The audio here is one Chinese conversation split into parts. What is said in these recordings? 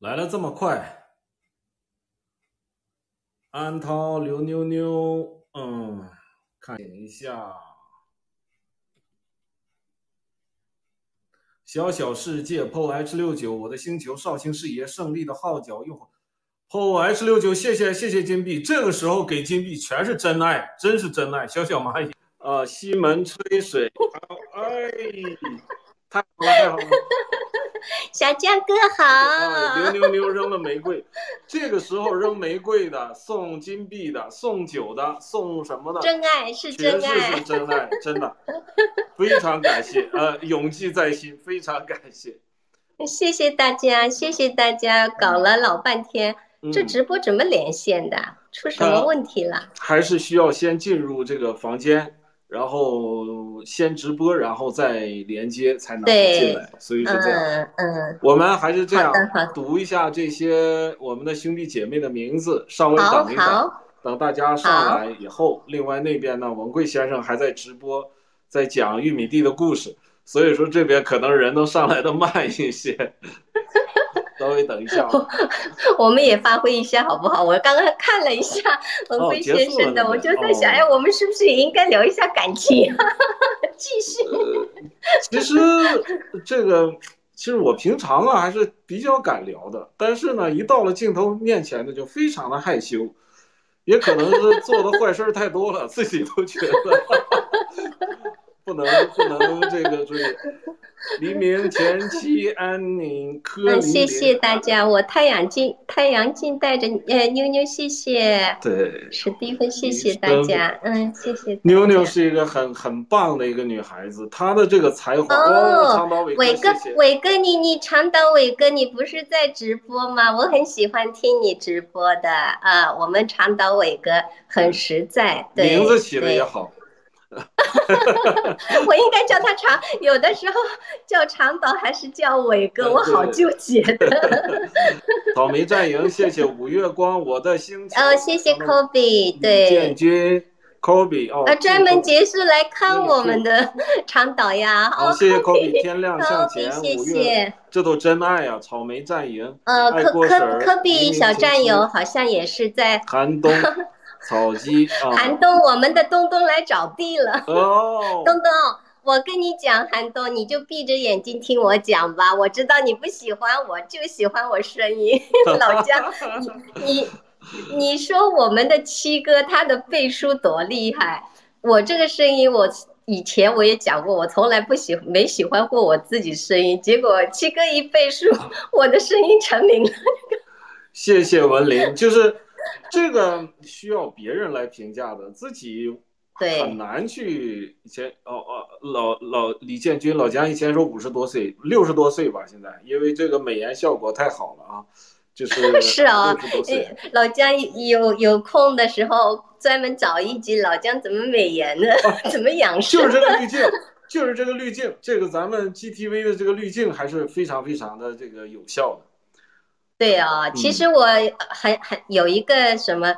来了这么快，安涛刘妞妞，嗯，看一下，小小世界 PO H 六九，我的星球绍兴视野胜利的号角用户。PO H 六九，谢谢谢谢金币，这个时候给金币全是真爱，真是真爱，小小蚂蚁。啊，西门吹水，哎，太好了太好了。小江哥啊，好，牛牛牛扔了玫瑰，这个时候扔玫瑰的、送金币的、送酒的、送什么的，真爱是真爱是，真爱，真的，非常感谢，呃，永记在心，非常感谢。谢谢大家，谢谢大家，搞了老半天，这嗯，直播怎么连线的？出什么问题了？还是需要先进入这个房间，然后先直播，然后再连接才能进来，所以是这样。嗯嗯，我们还是这样读一下这些我们的兄弟姐妹的名字，稍微等一等。等大家上来以后，另外那边呢，文贵先生还在直播，在讲玉米地的故事，所以说这边可能人都上来的慢一些，稍微等一下啊。我们也发挥一下好不好？我刚刚看了一下文辉先生的，我就在想，哦哎，我们是不是也应该聊一下感情？继续。其实这个，其实我平常啊还是比较敢聊的，但是呢，一到了镜头面前呢，就非常的害羞，也可能是做的坏事太多了，自己都觉得不能不能这个注意。黎明前期安宁，柯嗯，林谢谢大家，我太阳镜太阳镜带着呃妞妞，谢谢对，史蒂芬，谢谢大家，嗯，谢谢妞妞是一个很很棒的一个女孩子，她的这个才华哦长岛伟哥，伟哥你你长岛伟哥，你不是在直播吗？我很喜欢听你直播的啊，我们长岛伟哥很实在，对，名字起的也好。我应该叫他长，有的时候叫长岛还是叫伟哥，呃我好纠结的。草莓战营，谢谢五月光，我的星球。哦，谢谢咱们 Kobe，建，军，Kobe 哦，呃，专门结。束来看我们的 长岛呀。好，哦谢谢 Kobe，Kobe，天亮向前，谢，谢。这都真爱呀！草莓战营，呃，科科科比小战友好像也是在寒冬，草鸡啊，寒冬，我们的东东来找地了。哦，东东，我跟你讲，寒冬，你就闭着眼睛听我讲吧。我知道你不喜欢我，就喜欢我声音。老姜，你你你说我们的七哥他的背书多厉害，我这个声音我。以前我也讲过，我从来不喜没喜欢过我自己声音，结果七哥一背书，我的声音成名了。谢谢文林，就是 这个需要别人来评价的，自己很难去。以前哦哦，老老李建军老姜以前说五十多岁，六十多岁吧，现在因为这个美颜效果太好了啊，就是 是啊老姜有有空的时候，专门找一集老姜怎么美颜的？怎么养生？就是这个滤镜，就是这个滤镜，这个咱们 GTV 的这个滤镜还是非常非常的这个有效的。对啊，嗯其实我很很有一个什么，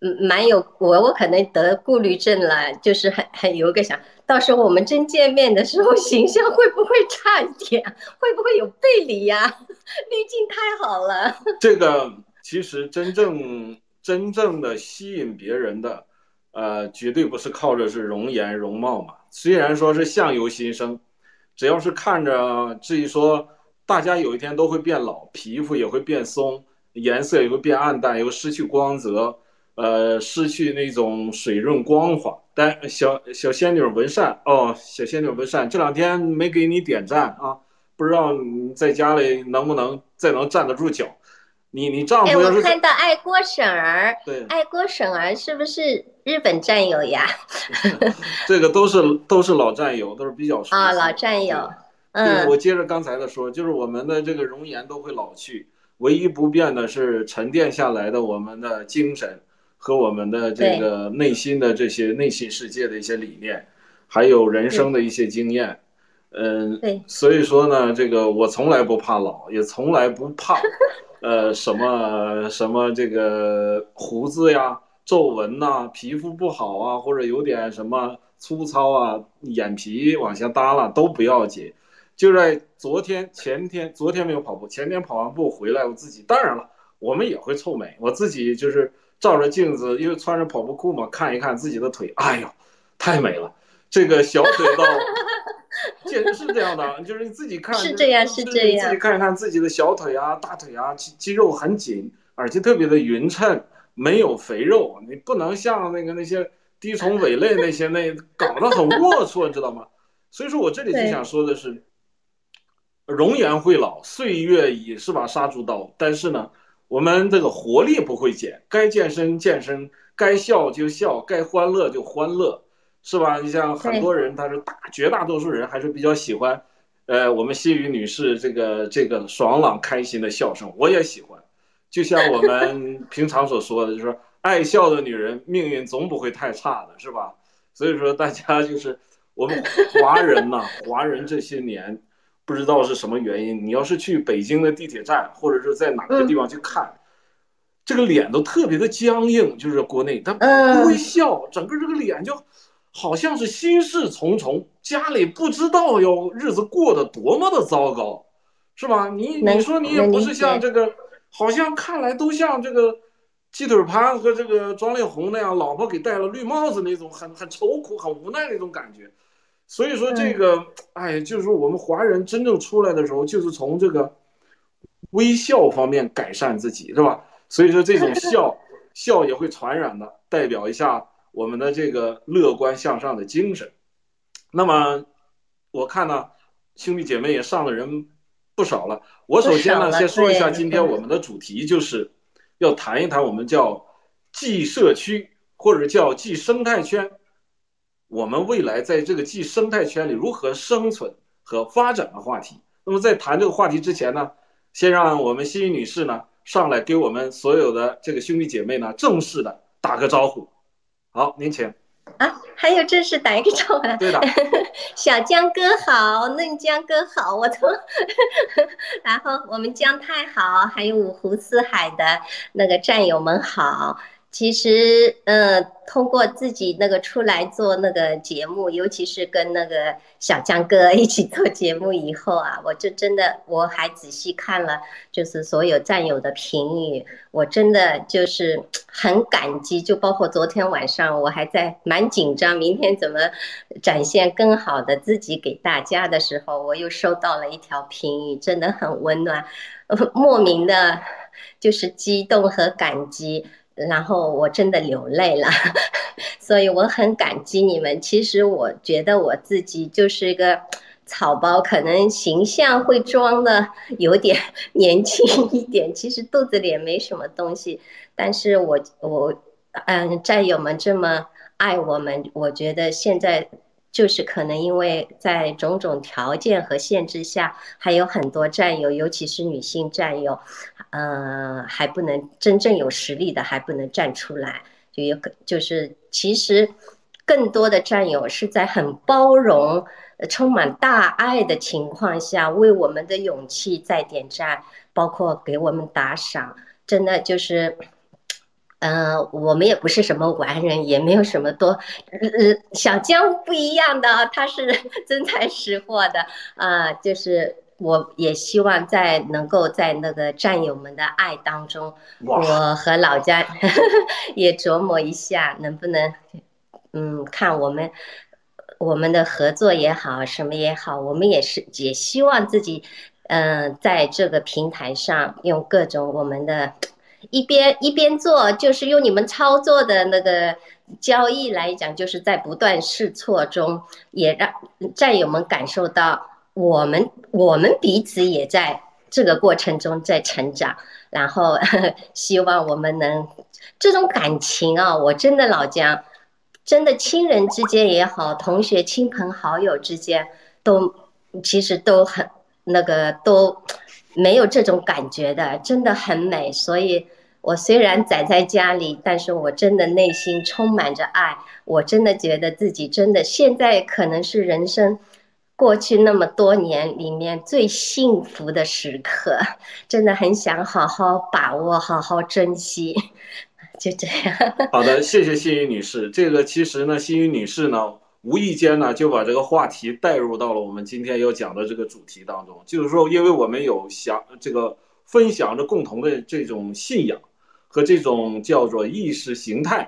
嗯，蛮有我我可能得顾虑症了，就是很很有一个想，到时候我们真见面的时候，形象会不会差一点？会不会有背离呀、滤镜太好了。这个其实真正真正的吸引别人的，呃，绝对不是靠着是容颜容貌嘛。虽然说是相由心生，只要是看着，至于说大家有一天都会变老，皮肤也会变松，颜色也会变暗淡，也会失去光泽，呃，失去那种水润光滑。但小小仙女文善哦，小仙女文善这两天没给你点赞啊，不知道你在家里能不能再能站得住脚。你你丈哎，夫要是我看到爱郭婶儿，对爱郭婶儿是不是日本战友呀？这个都是都是老战友，都是比较熟悉啊、老战友，对，嗯，我接着刚才的说，就是我们的这个容颜都会老去，唯一不变的是沉淀下来的我们的精神和我们的这个内心的这些内心世界的一些理念，还有人生的一些经验。嗯，对，所以说呢，这个我从来不怕老，也从来不怕，呃，什么什么这个胡子呀、皱纹呐、皮肤不好啊，或者有点什么粗糙啊，眼皮往下耷拉都不要紧。就在昨天、前天，昨天没有跑步，前天跑完步回来，我自己当然了，我们也会臭美。我自己就是照着镜子，因为穿着跑步裤嘛，看一看自己的腿，哎呦，太美了！这个小腿到，简直是这样的，就是你自己看，是这样，是这样，自己看一看自己的小腿啊、大腿啊，肌肌肉很紧，而且特别的匀称，没有肥肉。你不能像那个那些低虫尾类那些那搞得很龌龊，你知道吗？所以说我这里就想说的是。容颜会老，岁月已是把杀猪刀。但是呢，我们这个活力不会减，该健身健身，该笑就笑，该欢乐就欢乐，是吧？你像很多人，他是大绝大多数人还是比较喜欢，呃，我们心雨女士这个这个爽朗开心的笑声，我也喜欢。就像我们 平常所说的，就是说爱笑的女人命运总不会太差的，是吧？所以说大家就是我们华人呐，华人这些年。不知道是什么原因，你要是去北京的地铁站，或者是在哪个地方去看，这个脸都特别的僵硬，就是国内他不会笑，整个这个脸就好像是心事重重，家里不知道要日子过得多么的糟糕，是吧？你你说你也不是像这个，好像看来都像这个鸡腿潘和这个庄丽红那样，老婆给戴了绿帽子那种，很很愁苦、很无奈那种感觉。所以说这个，哎，就是说我们华人真正出来的时候，就是从这个微笑方面改善自己，是吧？所以说这种 笑笑也会传染的，代表一下我们的这个乐观向上的精神。那么我看呢，兄弟姐妹也上的人不少了。我首先呢，先说一下今天我们的主题，就是要谈一谈我们叫“记社区”或者叫“记生态圈”。我们未来在这个既生态圈里如何生存和发展的话题。那么在谈这个话题之前呢，先让我们心怡女士呢上来给我们所有的这个兄弟姐妹呢正式的打个招呼。好，您请。啊，还有正式打一个招呼。对的。小江哥好，嫩江哥好，我从，然后我们姜太好，还有五湖四海的那个战友们好。其实，嗯，通过自己那个出来做那个节目，尤其是跟那个小江哥 一起做节目以后啊，我就真的我还仔细看了，就是所有战友的评语，我真的就是很感激。就包括昨天晚上，我还在蛮紧张，明天怎么展现更好的自己给大家的时候，我又收到了一条评语，真的很温暖，莫名的，就是激动和感激。然后我真的流泪了，所以我很感激你们。其实我觉得我自己就是一个草包，可能形象会装的有点 年轻一点，其实肚子里也没什么东西。但是我我嗯，战友们这么爱我们，我觉得现在。就是可能因为在种种条件和限制下，还有很多战友，尤其是女性战友，呃，还不能真正有实力的还不能站出来，就有可就是其实更多的战友是在很包容、充满大爱的情况下，为我们的勇气在点赞，包括给我们打赏，真的就是。嗯，我们也不是什么完人，也没有什么多，呃，小江不一样的，他是 真材实货的，啊，就是我也希望在能够在那个战友们的爱当中，我和老家 也琢磨一下，能不能，嗯，看我们我们的合作也好，什么也好，我们也是也希望自己，嗯，在这个平台上用各种我们的。一边一边做，就是用你们操作的那个交易来讲，就是在不断试错中，也让战友们感受到我们我们彼此也在这个过程中在成长。然后 希望我们能这种感情啊，我真的老姜，真的亲人之间也好，同学、亲朋好友之间都其实都很那个都没有这种感觉的，真的很美，所以。我虽然宅在家里，但是我真的内心充满着爱。我真的觉得自己真的现在可能是人生过去那么多年里面最幸福的时刻，真的很想好好把握，好好珍惜。就这样。好的，谢谢心雨女士。这个其实呢，心雨女士呢，无意间呢就把这个话题带入到了我们今天要讲的这个主题当中。就是说，因为我们有想这个分享着共同的这种信仰和这种叫做意识形态，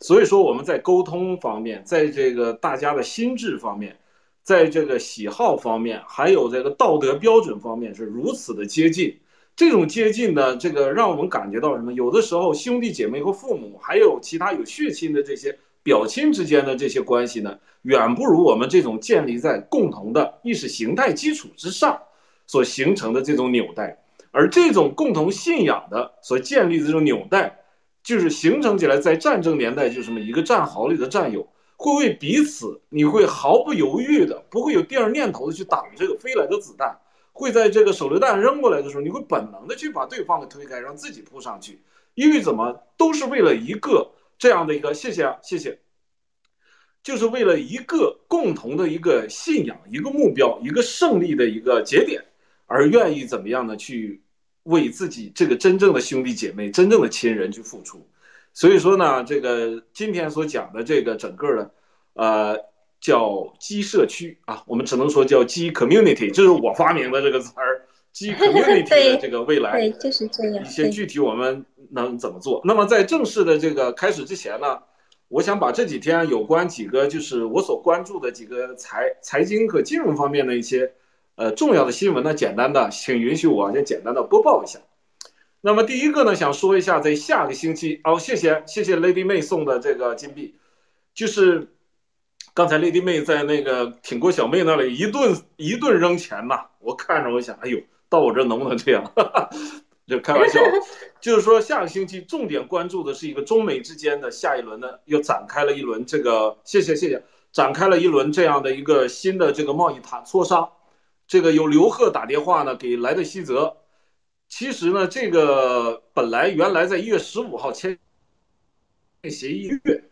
所以说我们在沟通方面，在这个大家的心智方面，在这个喜好方面，还有这个道德标准方面是如此的接近。这种接近呢，这个让我们感觉到什么？有的时候兄弟姐妹和父母，还有其他有血亲的这些表亲之间的这些关系呢，远不如我们这种建立在共同的意识形态基础之上所形成的这种纽带。而这种共同信仰的所建立的这种纽带，就是形成起来，在战争年代就是什么？一个战壕里的战友会为彼此，你会毫不犹豫的，不会有第二念头的去挡这个飞来的子弹。会在这个手榴弹扔过来的时候，你会本能的去把对方给推开，让自己扑上去，因为怎么都是为了一个这样的一个，谢谢啊，谢谢，就是为了一个共同的一个信仰、一个目标、一个胜利的一个节点，而愿意怎么样呢？去为自己这个真正的兄弟姐妹、真正的亲人去付出。所以说呢，这个今天所讲的这个整个的，呃。叫鸡社区啊，我们只能说叫鸡 community，这是我发明的这个词儿，鸡 community 的这个未来，对，就是这样。一些具体我们能怎么做？那么在正式的这个开始之前呢，我想把这几天有关几个就是我所关注的几个财财经和金融方面的一些呃重要的新闻呢，简单的，请允许我先简单的播报一下。那么第一个呢，想说一下，在下个星期哦，谢谢谢谢 Lady May 送的这个金币，就是。刚才 Lady 妹在那个挺过小妹那里一顿一顿扔钱呐，我看着我想，哎呦，到我这能不能这样？就开玩笑，就是说下个星期重点关注的是一个中美之间的下一轮呢，又展开了一轮这个，谢谢谢谢，展开了一轮这样的一个新的这个贸易谈磋商。这个有刘贺打电话呢给莱特希泽，其实呢这个本来原来在一月十五号签协议月。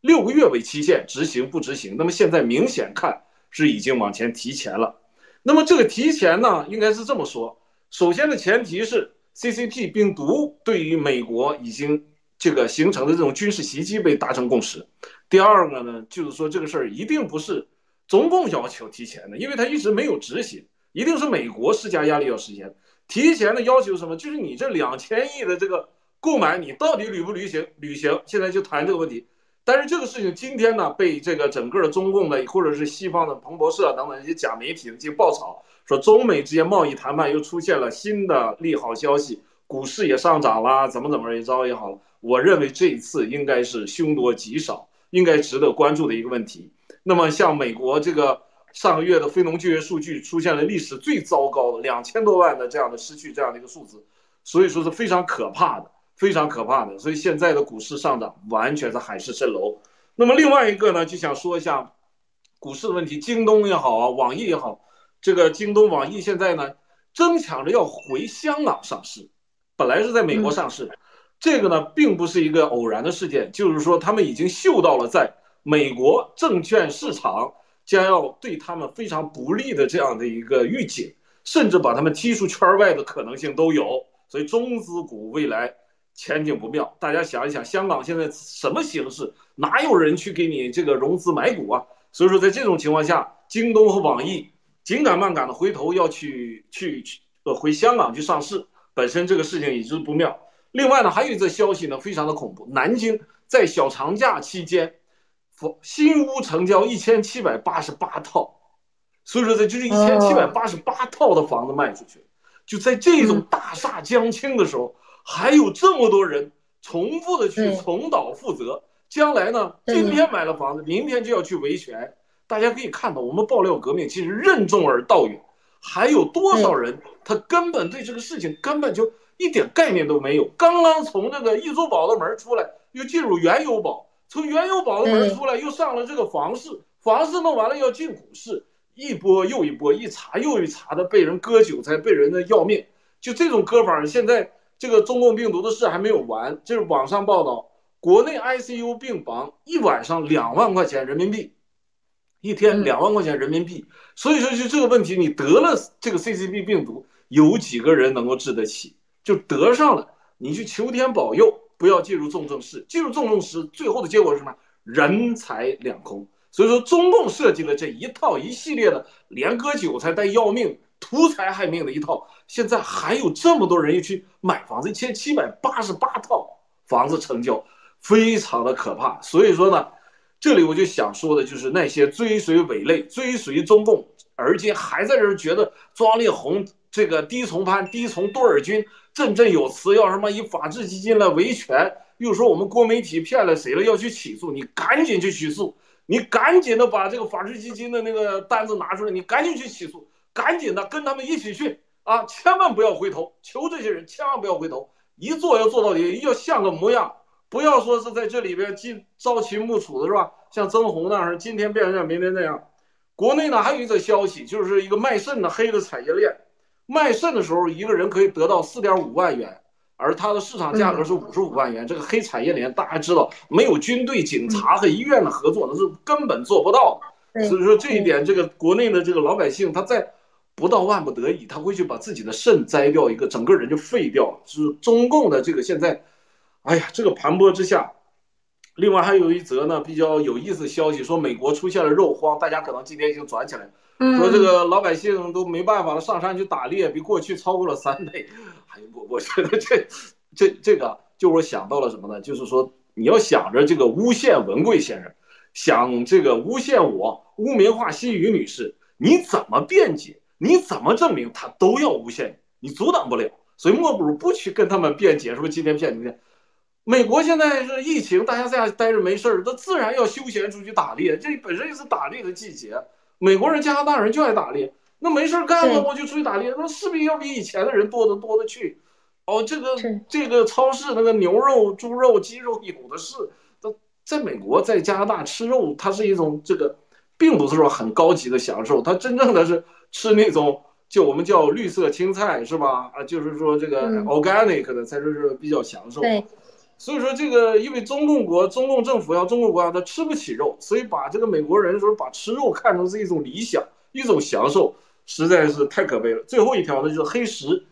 六个月为期限，执行不执行？那么现在明显看是已经往前提前了。那么这个提前呢，应该是这么说：首先的前提是 CCP 病毒对于美国已经这个形成的这种军事袭击被达成共识。第二个呢，就是说这个事儿一定不是中共要求提前的，因为他一直没有执行，一定是美国施加压力要实现。提前的要求什么？就是你这两千亿的这个购买，你到底履不履行？履行？现在就谈这个问题。但是这个事情今天呢，被这个整个的中共的或者是西方的彭博社等等一些假媒体进行爆炒，说中美之间贸易谈判又出现了新的利好消息，股市也上涨了，怎么怎么着也好了。我认为这一次应该是凶多吉少，应该值得关注的一个问题。那么像美国这个上个月的非农就业数据出现了历史最糟糕的两千多万的这样的失去这样的一个数字，所以说是非常可怕的。非常可怕的，所以现在的股市上涨完全是海市蜃楼。那么另外一个呢，就想说一下股市的问题。京东也好啊，网易也好，这个京东、网易现在呢争抢着要回香港上市，本来是在美国上市，这个呢并不是一个偶然的事件，就是说他们已经嗅到了在美国证券市场将要对他们非常不利的这样的一个预警，甚至把他们踢出圈外的可能性都有。所以中资股未来。前景不妙，大家想一想，香港现在什么形势？哪有人去给你这个融资买股啊？所以说，在这种情况下，京东和网易紧赶慢赶的回头要去去去呃回香港去上市，本身这个事情已经不妙。另外呢，还有一则消息呢，非常的恐怖。南京在小长假期间，新屋成交一千七百八十八套，所以说这就是一千七百八十八套的房子卖出去。就在这种大厦将倾的时候。还有这么多人重复的去重蹈覆辙，将来呢？今天买了房子，明天就要去维权。大家可以看到，我们爆料革命其实任重而道远。还有多少人，他根本对这个事情根本就一点概念都没有。刚刚从那个易租宝的门出来，又进入原油宝，从原油宝的门出来，又上了这个房市，房市弄完了要进股市，一波又一波，一茬又一茬的被人割韭菜，被人的要命。就这种割法，现在。这个中共病毒的事还没有完，这是网上报道，国内 ICU 病房一晚上两万块钱人民币，一天两万块钱人民币。所以说，就这个问题，你得了这个 CCP 病毒，有几个人能够治得起？就得上了，你去求天保佑，不要进入重症室。进入重症室，最后的结果是什么？人财两空。所以说，中共设计的这一套一系列的连割韭菜带要命、图财害命的一套，现在还有这么多人又去买房子，一千七百八十八套房子成交，非常的可怕。所以说呢，这里我就想说的就是那些追随伪类、追随中共，而且还在这儿觉得庄丽红这个低从潘、低从多尔军振振有词，要什么以法治基金来维权，又说我们国媒体骗了谁了，要去起诉，你赶紧去起诉。你赶紧的把这个法治基金的那个单子拿出来，你赶紧去起诉，赶紧的跟他们一起去啊！千万不要回头，求这些人千万不要回头，一做要做到底，要像个模样，不要说是在这里边今朝秦暮楚的是吧？像曾红那样，今天变成这样，明天那样。国内呢还有一则消息，就是一个卖肾的黑的产业链，卖肾的时候一个人可以得到四点五万元。而它的市场价格是五十五万元，这个黑产业链大家知道，没有军队、警察和医院的合作，那是根本做不到的。所以说这一点，这个国内的这个老百姓，他在不到万不得已，他会去把自己的肾摘掉一个，整个人就废掉了。是中共的这个现在，哎呀，这个盘剥之下，另外还有一则呢比较有意思的消息，说美国出现了肉荒，大家可能今天已经转起来了。说这个老百姓都没办法了，上山去打猎，比过去超过了三倍。哎，我我觉得这这这个，就我想到了什么呢？就是说你要想着这个诬陷文贵先生，想这个诬陷我，污名化新宇女士，你怎么辩解？你怎么证明他都要诬陷你？你阻挡不了，所以莫不如不去跟他们辩解，说今天骗明天。美国现在是疫情，大家在家待着没事儿，他自然要休闲出去打猎，这本身就是打猎的季节。美国人、加拿大人就爱打猎，那没事干了我就出去打猎，那势必要比以前的人多得多的去。哦，这个这个超市那个牛肉、猪肉、鸡肉有的是。在在美国，在加拿大吃肉，它是一种这个，并不是说很高级的享受，它真正的是吃那种就我们叫绿色青菜是吧？啊，就是说这个 organic 的才是是比较享受。对。所以说这个，因为中共国、中共政府要中共国家，他吃不起肉，所以把这个美国人说把吃肉看成是一种理想、一种享受，实在是太可悲了。最后一条呢，就是黑石，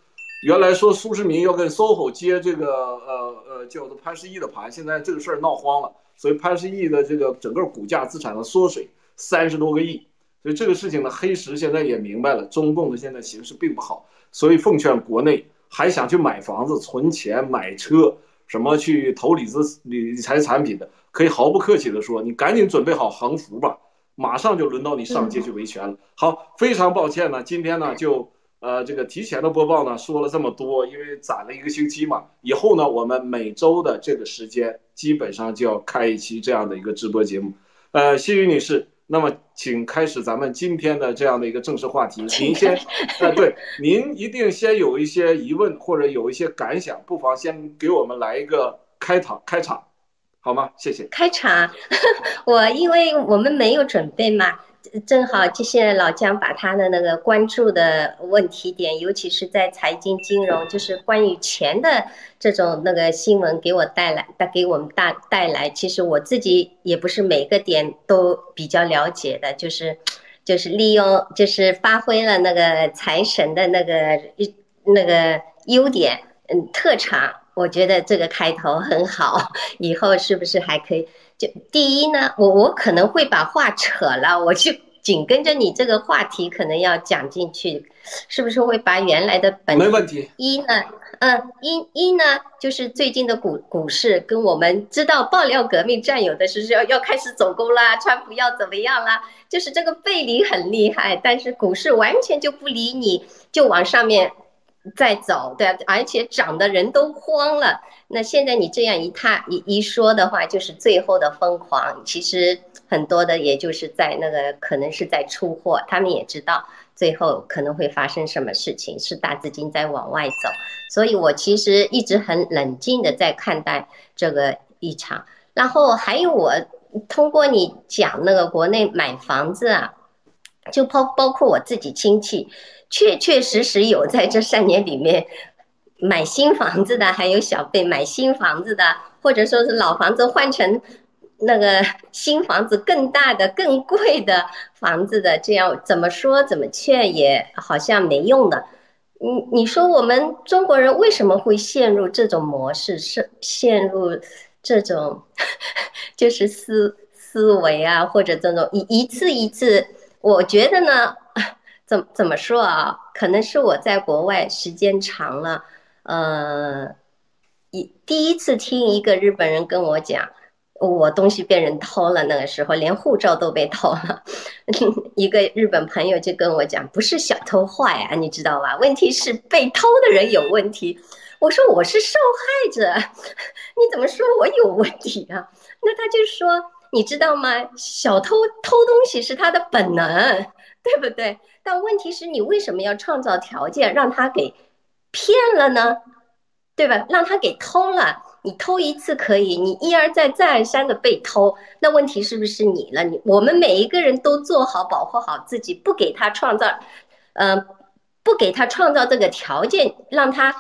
原来说苏世民要跟 SOHO 接这个呃呃叫做潘石屹的盘，现在这个事儿闹慌了，所以潘石屹的这个整个股价资产的缩水三十多个亿，所以这个事情呢，黑石现在也明白了，中共的现在形势并不好，所以奉劝国内还想去买房子、存钱、买车。什么去投理资理财产品的，可以毫不客气的说，你赶紧准备好横幅吧，马上就轮到你上街去维权了。好，非常抱歉呢，今天呢就呃这个提前的播报呢说了这么多，因为攒了一个星期嘛，以后呢我们每周的这个时间基本上就要开一期这样的一个直播节目。呃，谢云女士。那么，请开始咱们今天的这样的一个正式话题。您先，呃，对，您一定先有一些疑问或者有一些感想，不妨先给我们来一个开场，开场，好吗？谢谢。开场，我因为我们没有准备嘛。正好，就现在老姜把他的那个关注的问题点，尤其是在财经金融，就是关于钱的这种那个新闻给我带来，带给我们带带来。其实我自己也不是每个点都比较了解的，就是就是利用，就是发挥了那个财神的那个一那个优点，嗯，特长。我觉得这个开头很好，以后是不是还可以？就第一呢，我我可能会把话扯了，我就紧跟着你这个话题可能要讲进去，是不是会把原来的本没问题一呢？嗯，一一呢，就是最近的股股市跟我们知道爆料革命战友的是要要开始走攻啦，川普要怎么样啦？就是这个背离很厉害，但是股市完全就不理你，就往上面。在走，对，而且涨的人都慌了。那现在你这样一踏一一说的话，就是最后的疯狂。其实很多的，也就是在那个可能是在出货，他们也知道最后可能会发生什么事情，是大资金在往外走。所以我其实一直很冷静的在看待这个一场。然后还有我通过你讲那个国内买房子啊，就包包括我自己亲戚。确确实实有在这三年里面买新房子的，还有小辈买新房子的，或者说是老房子换成那个新房子更大的、更贵的房子的，这样怎么说怎么劝也好像没用的。你你说我们中国人为什么会陷入这种模式？是陷入这种 就是思。思维啊，或者这种一一次一次，我觉得呢，怎怎么说啊？可能是我在国外时间长了，呃，一第一次听一个日本人跟我讲。我东西被人偷了，那个时候连护照都被偷了。一个日本朋友就跟我讲，不是小偷坏啊，你知道吧？问题是被偷的人有问题。我说我是受害者，你怎么说我有问题啊？那他就说，你知道吗？小偷偷东西是他的本能，对不对？但问题是你为什么要创造条件让他给骗了呢？对吧？让他给偷了。你偷一次可以，你一而再再而三的被偷，那问题是不是你了？你我们每一个人都做好保护好自己，不给他创造，呃，不给他创造这个条件，让他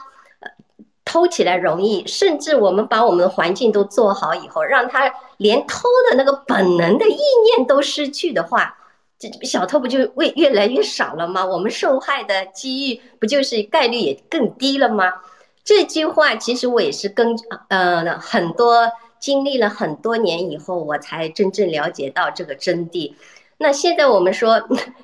偷起来容易。甚至我们把我们的环境都做好以后，让他连偷的那个本能的意念都失去的话，这小偷不就为越来越少了吗？我们受害的机遇不就是概率也更低了吗？这句话其实我也是跟呃很多经历了很多年以后，我才真正了解到这个真谛。那现在我们说，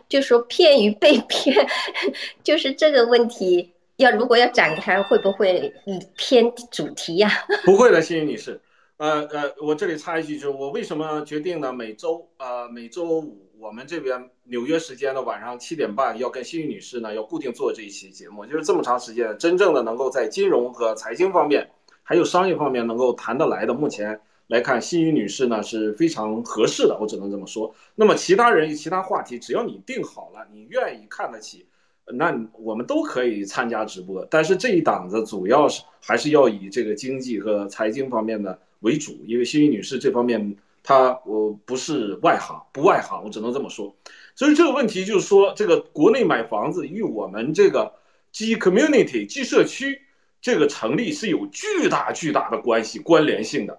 就说骗与被骗，就是这个问题，要如果要展开，会不会偏主题呀？不会的，欣欣女士。呃呃，我这里插一句，就是我为什么决定呢？每周呃每周五。我们这边纽约时间的晚上七点半，要跟幸运女士呢要固定做这一期节目，就是这么长时间，真正的能够在金融和财经方面，还有商业方面能够谈得来的，目前来看，幸运女士呢是非常合适的，我只能这么说。那么其他人其他话题，只要你定好了，你愿意看得起，那我们都可以参加直播。但是这一档子主要是还是要以这个经济和财经方面的为主，因为幸运女士这方面。他我不是外行，不外行，我只能这么说。所以这个问题就是说，这个国内买房子与我们这个基 community 基社区这个成立是有巨大巨大的关系关联性的。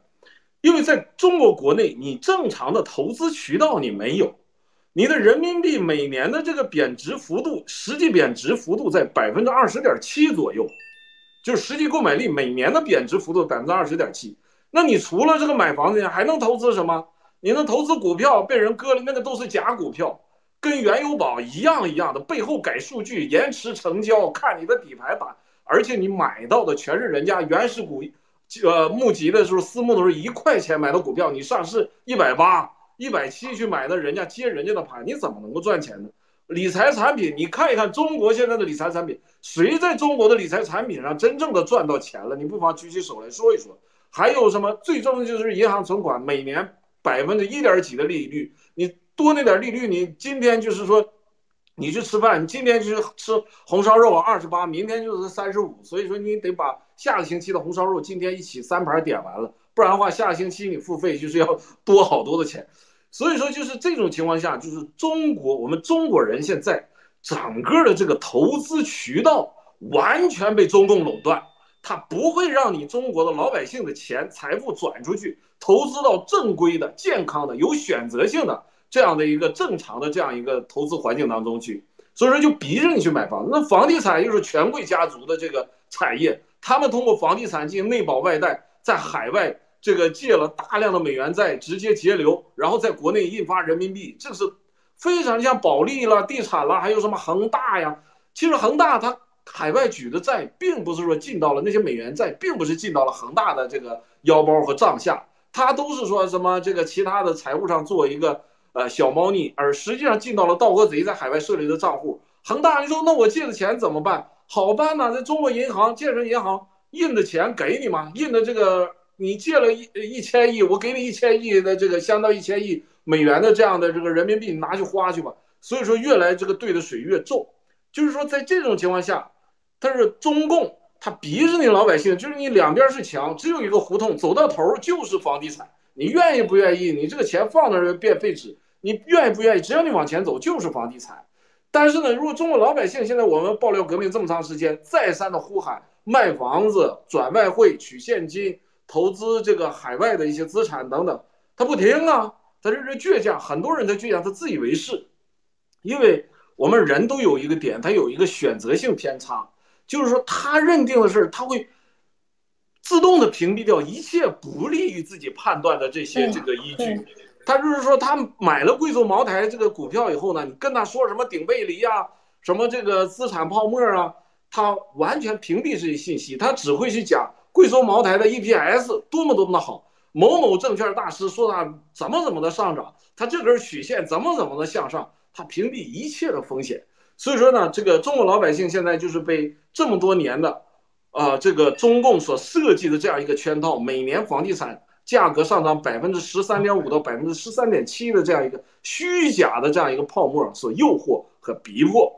因为在中国国内，你正常的投资渠道你没有，你的人民币每年的这个贬值幅度，实际贬值幅度在百分之二十点七左右，就是实际购买力每年的贬值幅度百分之二十点七。那你除了这个买房子，还能投资什么？你能投资股票，被人割了，那个都是假股票，跟原油宝一样一样的，背后改数据，延迟成交，看你的底牌打，而且你买到的全是人家原始股，呃，募集的时候私募的时候一块钱买的股票，你上市一百八、一百七去买的，人家接人家的盘，你怎么能够赚钱呢？理财产品，你看一看中国现在的理财产品，谁在中国的理财产品上真正的赚到钱了？你不妨举起手来说一说。还有什么？最重要的就是银行存款，每年百分之一点几的利率，你多那点利率，你今天就是说，你去吃饭，你今天去吃红烧肉二十八，明天就是三十五，所以说你得把下个星期的红烧肉今天一起三盘点完了，不然的话下个星期你付费就是要多好多的钱，所以说就是这种情况下，就是中国我们中国人现在整个的这个投资渠道完全被中共垄断。它不会让你中国的老百姓的钱财富转出去，投资到正规的、健康的、有选择性的这样的一个正常的这样一个投资环境当中去。所以说，就逼着你去买房。那房地产又是权贵家族的这个产业，他们通过房地产进行内保外贷，在海外这个借了大量的美元债，直接截流，然后在国内印发人民币，这是非常像保利了、地产了，还有什么恒大呀。其实恒大它。海外举的债并不是说进到了那些美元债，并不是进到了恒大的这个腰包和账下，它都是说什么这个其他的财务上做一个呃小猫腻，而实际上进到了盗国贼在海外设立的账户。恒大，你说那我借的钱怎么办？好办呐，在中国银行建设银行印的钱给你嘛，印的这个你借了一一千亿，我给你一千亿的这个相当一千亿美元的这样的这个人民币，你拿去花去吧。所以说越来这个兑的水越重，就是说在这种情况下。但是中共他逼着你老百姓，就是你两边是墙，只有一个胡同，走到头就是房地产。你愿意不愿意？你这个钱放那儿变废纸。你愿意不愿意？只要你往前走就是房地产。但是呢，如果中国老百姓现在我们爆料革命这么长时间，再三的呼喊卖房子、转外汇、取现金、投资这个海外的一些资产等等，他不听啊，他这是倔强。很多人他倔强，他自以为是，因为我们人都有一个点，他有一个选择性偏差。就是说，他认定的事儿，他会自动的屏蔽掉一切不利于自己判断的这些这个依据。他就是说他买了贵州茅台这个股票以后呢，你跟他说什么顶背离啊，什么这个资产泡沫啊，他完全屏蔽这些信息，他只会去讲贵州茅台的 EPS 多么多么的好。某某证券大师说它怎么怎么的上涨，它这根曲线怎么怎么的向上，他屏蔽一切的风险。所以说呢，这个中国老百姓现在就是被这么多年的，啊，这个中共所设计的这样一个圈套，每年房地产价格上涨百分之十三点五到百分之十三点七的这样一个虚假的这样一个泡沫所诱惑和逼迫。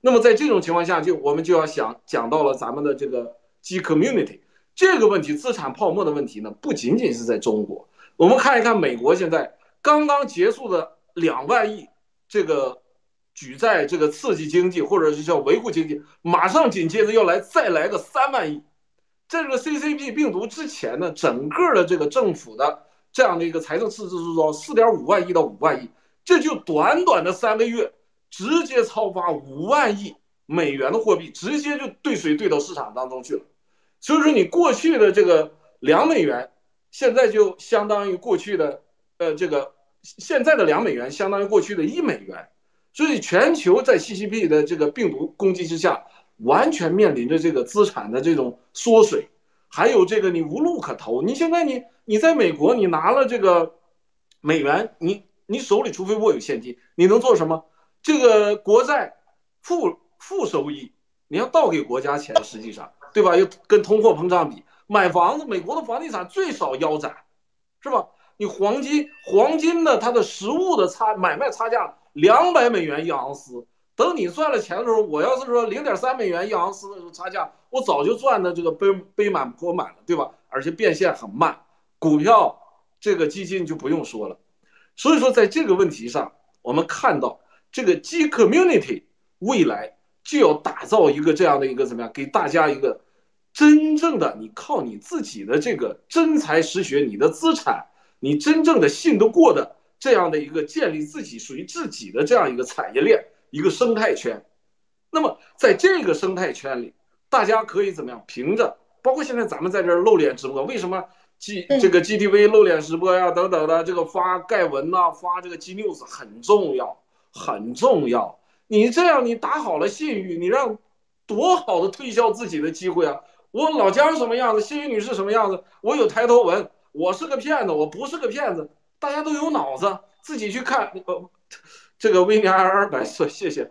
那么在这种情况下，就我们就要想讲到了咱们的这个 G community。这个问题，资产泡沫的问题呢，不仅仅是在中国。我们看一看美国现在刚刚结束的两万亿这个举债，这个刺激经济或者是叫维护经济，马上紧接着要来再来个三万亿。在这个 CCP 病毒之前呢，整个的这个政府的这样的一个财政赤字是说四点五万亿到五万亿，这就短短的三个月，直接超发五万亿美元的货币，直接就兑水兑到市场当中去了。所以说，你过去的这个两美元，现在就相当于过去的，呃，这个现在的两美元相当于过去的一美元。所以，全球在 CCP 的这个病毒攻击之下，完全面临着这个资产的这种缩水，还有这个你无路可投。你现在你你在美国，你拿了这个美元，你你手里除非握有现金，你能做什么？这个国债负负收益，你要倒给国家钱，实际上。对吧？又跟通货膨胀比，买房子，美国的房地产最少腰斩，是吧？你黄金，黄金的它的实物的差买卖差价两百美元一盎司，等你赚了钱的时候，我要是说零点三美元一盎司的时候差价，我早就赚的这个杯杯满钵满了，对吧？而且变现很慢，股票这个基金就不用说了。所以说，在这个问题上，我们看到这个 G community 未来就要打造一个这样的一个怎么样，给大家一个。真正的你靠你自己的这个真才实学，你的资产，你真正的信得过的这样的一个建立自己属于自己的这样一个产业链，一个生态圈。那么在这个生态圈里，大家可以怎么样？凭着包括现在咱们在这儿露脸直播，为什么 G 这个 GTV 露脸直播呀等等的这个发盖文呐，发这个 G News 很重要，很重要。你这样你打好了信誉，你让多好的推销自己的机会啊！我老姜什么样子？幸运女士什么样子？我有抬头纹，我是个骗子，我不是个骗子，大家都有脑子，自己去看。呃，这个维尼二二百说谢谢，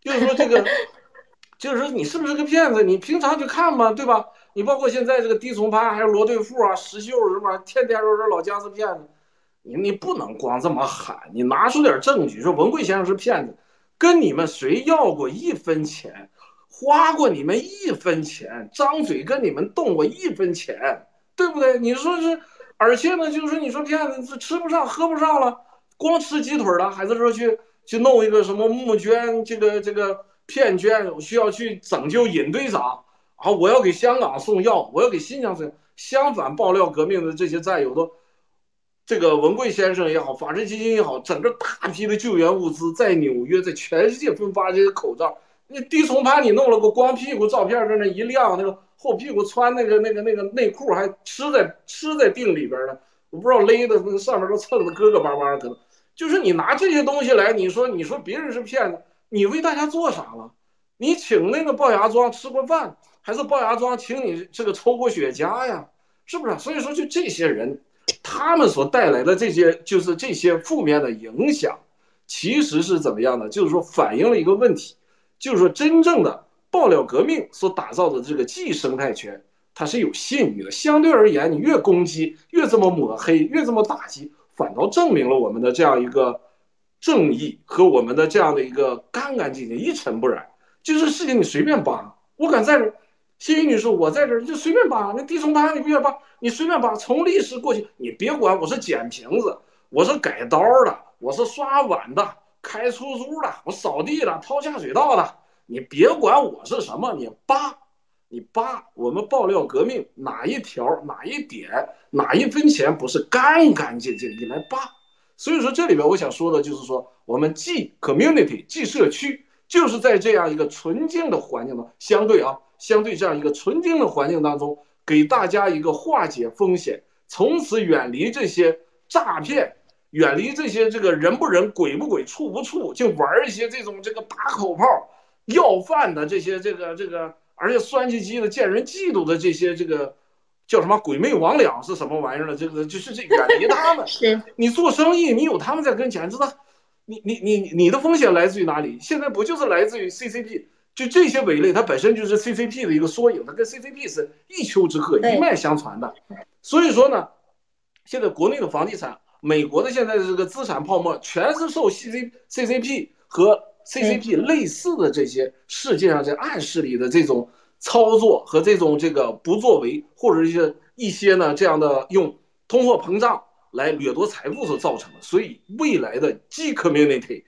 就是说这个，就是说你是不是个骗子？你平常去看嘛，对吧？你包括现在这个低从潘，还有罗对富啊、石秀什么，天天说说老姜是骗子，你你不能光这么喊，你拿出点证据，说文贵先生是骗子，跟你们谁要过一分钱？花过你们一分钱，张嘴跟你们动过一分钱，对不对？你说是，而且呢，就是你说骗子吃不上喝不上了，光吃鸡腿了，还是说去去弄一个什么募捐，这个这个骗捐，需要去拯救尹队长啊？我要给香港送药，我要给新疆送。相反，爆料革命的这些战友都，这个文贵先生也好，法治基金也好，整个大批的救援物资在纽约，在全世界分发这些口罩。那低崇潘，你弄了个光屁股照片，在那一亮，那个后屁股穿那个那个那个内裤还吃在吃在腚里边呢，我不知道勒的那个上面都蹭的磕磕巴巴的，可能就是你拿这些东西来，你说你说别人是骗子，你为大家做啥了？你请那个龅牙庄吃过饭，还是龅牙庄请你这个抽过雪茄呀？是不是？所以说，就这些人，他们所带来的这些就是这些负面的影响，其实是怎么样的？就是说反映了一个问题。就是说，真正的爆料革命所打造的这个 G 生态圈，它是有信誉的。相对而言，你越攻击，越这么抹黑，越这么打击，反倒证明了我们的这样一个正义和我们的这样的一个干干净净、一尘不染。就是事情你随便扒，我敢在这，谢云女士，我在这就随便扒。那地中海你不要扒，你随便扒。从历史过去，你别管我是捡瓶子，我是改刀的，我是刷碗的。开出租的，我扫地的，掏下水道的，你别管我是什么，你扒，你扒，我们爆料革命哪一条哪一点哪一分钱不是干干净净？你来扒。所以说这里边我想说的就是说，我们 G community G 社区就是在这样一个纯净的环境中，相对啊，相对这样一个纯净的环境当中，给大家一个化解风险，从此远离这些诈骗。远离这些这个人不人鬼不鬼畜不畜，就玩一些这种这个打口炮、要饭的这些这个这个，而且酸唧唧的、见人嫉妒的这些这个叫什么鬼魅魍魉是什么玩意儿呢？这个就是这远离他们。是你做生意，你有他们在跟前，知道？你你你你的风险来自于哪里？现在不就是来自于 CCP？就这些伪类，它本身就是 CCP 的一个缩影，它跟 CCP 是一丘之貉、一脉相传的。所以说呢，现在国内的房地产。美国的现在的这个资产泡沫，全是受 C C C C P 和 C C P 类似的这些世界上这暗势力的这种操作和这种这个不作为，或者一些一些呢这样的用通货膨胀来掠夺财富所造成的。所以未来的 G Community，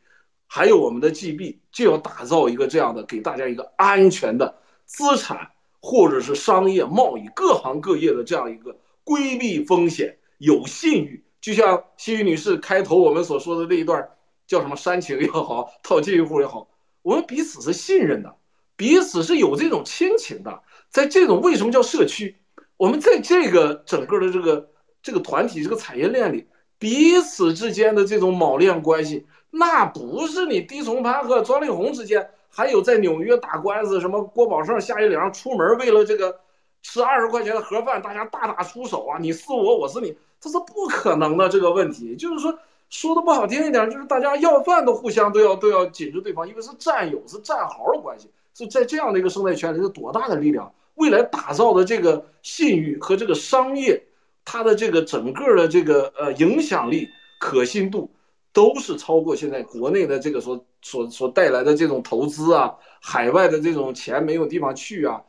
还有我们的 G B，就要打造一个这样的，给大家一个安全的资产或者是商业贸易各行各业的这样一个规避风险、有信誉。就像西域女士开头我们所说的那一段，叫什么煽情也好，套近乎也好，我们彼此是信任的，彼此是有这种亲情的。在这种为什么叫社区？我们在这个整个的这个这个团体这个产业链里，彼此之间的这种锚链关系，那不是你低崇潘和庄丽红之间，还有在纽约打官司，什么郭宝胜、夏一良出门为了这个吃二十块钱的盒饭，大家大打出手啊，你是我，我是你。这是不可能的这个问题，就是说说的不好听一点，就是大家要饭都互相都要都要紧着对方，因为是战友是战壕的关系，是在这样的一个生态圈里是多大的力量？未来打造的这个信誉和这个商业，它的这个整个的这个呃影响力、可信度，都是超过现在国内的这个所所所带来的这种投资啊，海外的这种钱没有地方去啊，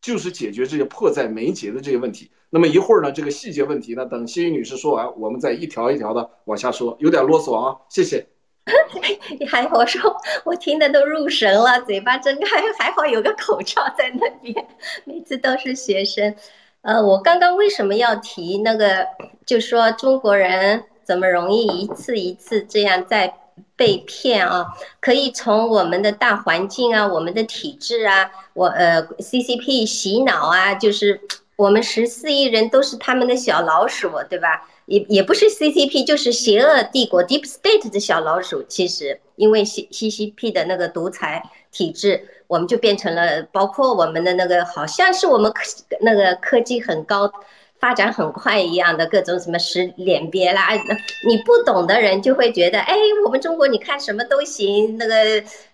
就是解决这些迫在眉睫的这些问题。那么一会儿呢，这个细节问题呢，等心雨女士说完，我们再一条一条的往下说，有点啰嗦啊，谢谢。你还我说我听的都入神了，嘴巴睁开，还好有个口罩在那边，每次都是学生。呃，我刚刚为什么要提那个，就说中国人怎么容易一次一次这样在被骗啊？可以从我们的大环境啊，我们的体制啊，我呃 CCP 洗脑啊，就是。我们十四亿人都是他们的小老鼠，对吧？也也不是 CCP，就是邪恶帝国 Deep State 的小老鼠。其实，因为 C CCP 的那个独裁体制，我们就变成了，包括我们的那个，好像是我们科那个科技很高、发展很快一样的各种什么识脸别啦。你不懂的人就会觉得，哎，我们中国你看什么都行，那个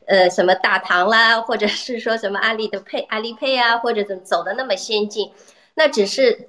呃什么大唐啦，或者是说什么阿里的配阿里配啊，或者怎么走的那么先进。那只是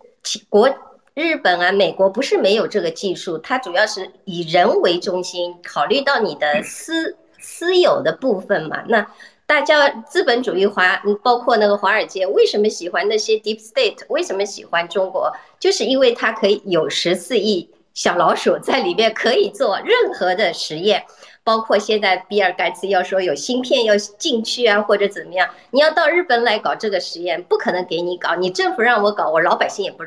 国日本啊，美国不是没有这个技术，它主要是以人为中心，考虑到你的私私有的部分嘛。那大家资本主义华，包括那个华尔街，为什么喜欢那些 deep state？为什么喜欢中国？就是因为它可以有十四亿小老鼠在里面，可以做任何的实验。包括现在比尔盖茨要说有芯片要进去啊，或者怎么样，你要到日本来搞这个实验，不可能给你搞。你政府让我搞，我老百姓也不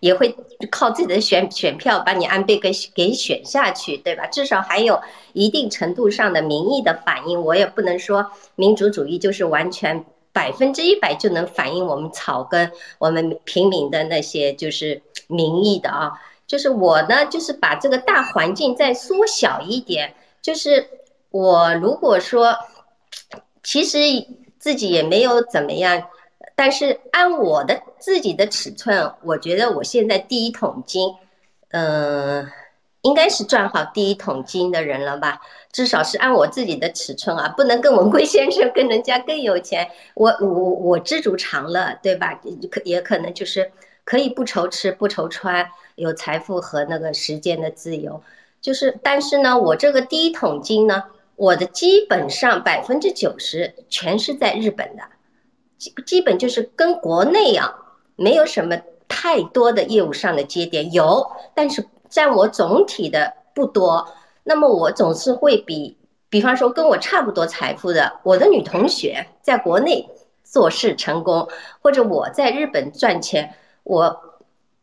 也会靠自己的选选票把你安倍给给选下去，对吧？至少还有一定程度上的民意的反应。我也不能说民主主义就是完全百分之一百就能反映我们草根、我们平民的那些就是民意的啊。就是我呢，就是把这个大环境再缩小一点。就是我如果说，其实自己也没有怎么样，但是按我的自己的尺寸，我觉得我现在第一桶金，嗯，应该是赚好第一桶金的人了吧？至少是按我自己的尺寸啊，不能跟文贵先生 跟人家更有钱，我我我知足常乐，对吧？可也可能就是可以不愁吃不愁穿，有财富和那个时间的自由。就是，但是呢，我这个第一桶金呢，我的基本上百分之九十全是在日本的，基基本就是跟国内啊没有什么太多的业务上的接点，有，但是占我总体的不多。那么我总是会比，比方说跟我差不多财富的我的女同学在国内做事成功，或者我在日本赚钱，我。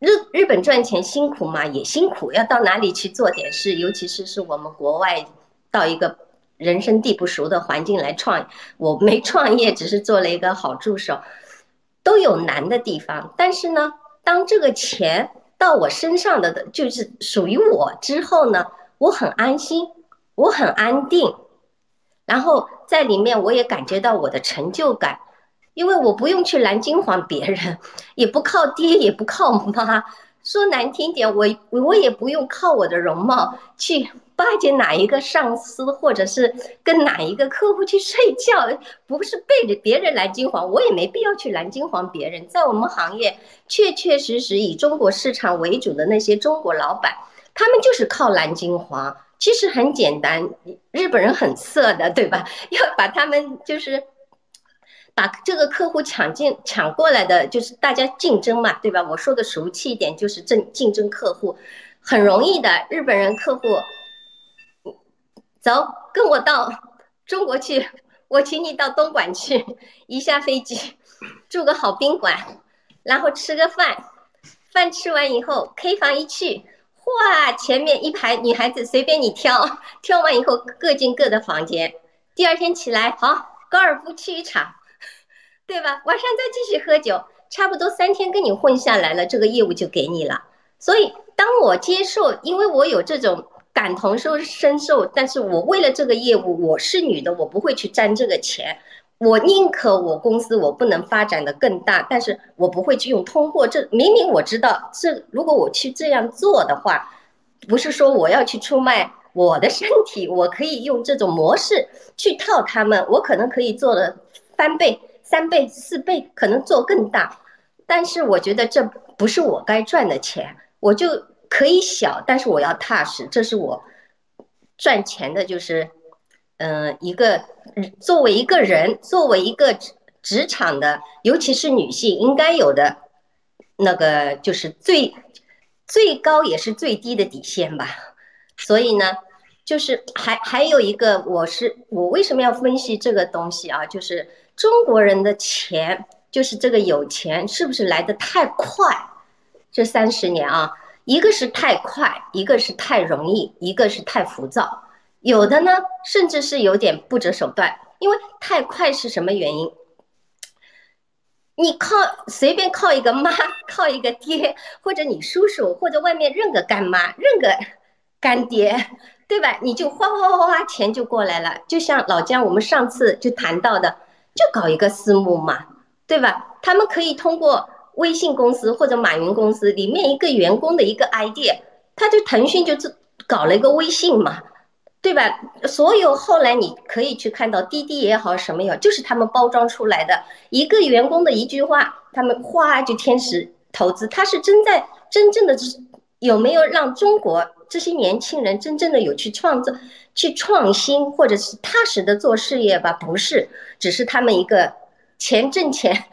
日日本赚钱辛苦嘛，也辛苦，要到哪里去做点事，尤其是是我们国外到一个人生地不熟的环境来创，我没创业，只是做了一个好助手，都有难的地方。但是呢，当这个钱到我身上的的，就是属于我之后呢，我很安心，我很安定，然后在里面我也感觉到我的成就感，因为我不用去蓝金黄别人，也不靠爹，也不靠妈，说难听点，我我也不用靠我的容貌去。巴结哪一个上司，或者是跟哪一个客户去睡觉，不是背着别人蓝金黄，我也没必要去蓝金黄别人。在我们行业，确确实实以中国市场为主的那些中国老板，他们就是靠蓝金黄。其实很简单，日本人很色的，对吧？要把他们就是把这个客户抢进抢过来的，就是大家竞争嘛，对吧？我说的俗气一点，就是争竞争客户，很容易的。日本人客户。走，跟我到中国去，我请你到东莞去，一下飞机住个好宾馆，然后吃个饭，饭吃完以后 K 房一去，哇，前面一排女孩子随便你挑，挑完以后各进各的房间，第二天起来好高尔夫去一场，对吧？晚上再继续喝酒，差不多三天跟你混下来了，这个业务就给你了。所以当我接受，因为我有这种。感同身受，但是我为了这个业务，我是女的，我不会去沾这个钱。我宁可我公司我不能发展的更大，但是我不会去用通过这。明明我知道这，如果我去这样做的话，不是说我要去出卖我的身体，我可以用这种模式去套他们，我可能可以做的翻倍、三倍、四倍，可能做更大。但是我觉得这不是我该赚的钱，我就。可以小，但是我要踏实，这是我赚钱的，就是，嗯，一个作为一个人，作为一个职职场的，尤其是女性应该有的那个，就是最最高也是最低的底线吧。所以呢，就是还还有一个，我是我为什么要分析这个东西啊？就是中国人的钱，就是这个有钱是不是来的太快？这三十年啊。一个是太快，一个是太容易，一个是太浮躁，有的呢，甚至是有点不择手段。因为太快是什么原因？你靠随便靠一个妈，靠一个爹，或者你叔叔，或者外面认个干妈，认个干爹，对吧？你就哗哗哗哗钱就过来了。就像老姜，我们上次就谈到的，就搞一个私募嘛，对吧？他们可以通过。微信公司或者马云公司里面一个员工的一个 ID，他就腾讯就搞了一个微信嘛，对吧？所有后来你可以去看到滴滴也好什么也好，就是他们包装出来的一个员工的一句话，他们哗就天使投资，他是真在真正的有没有让中国这些年轻人真正的有去创造、去创新或者是踏实的做事业吧？不是，只是他们一个钱挣钱。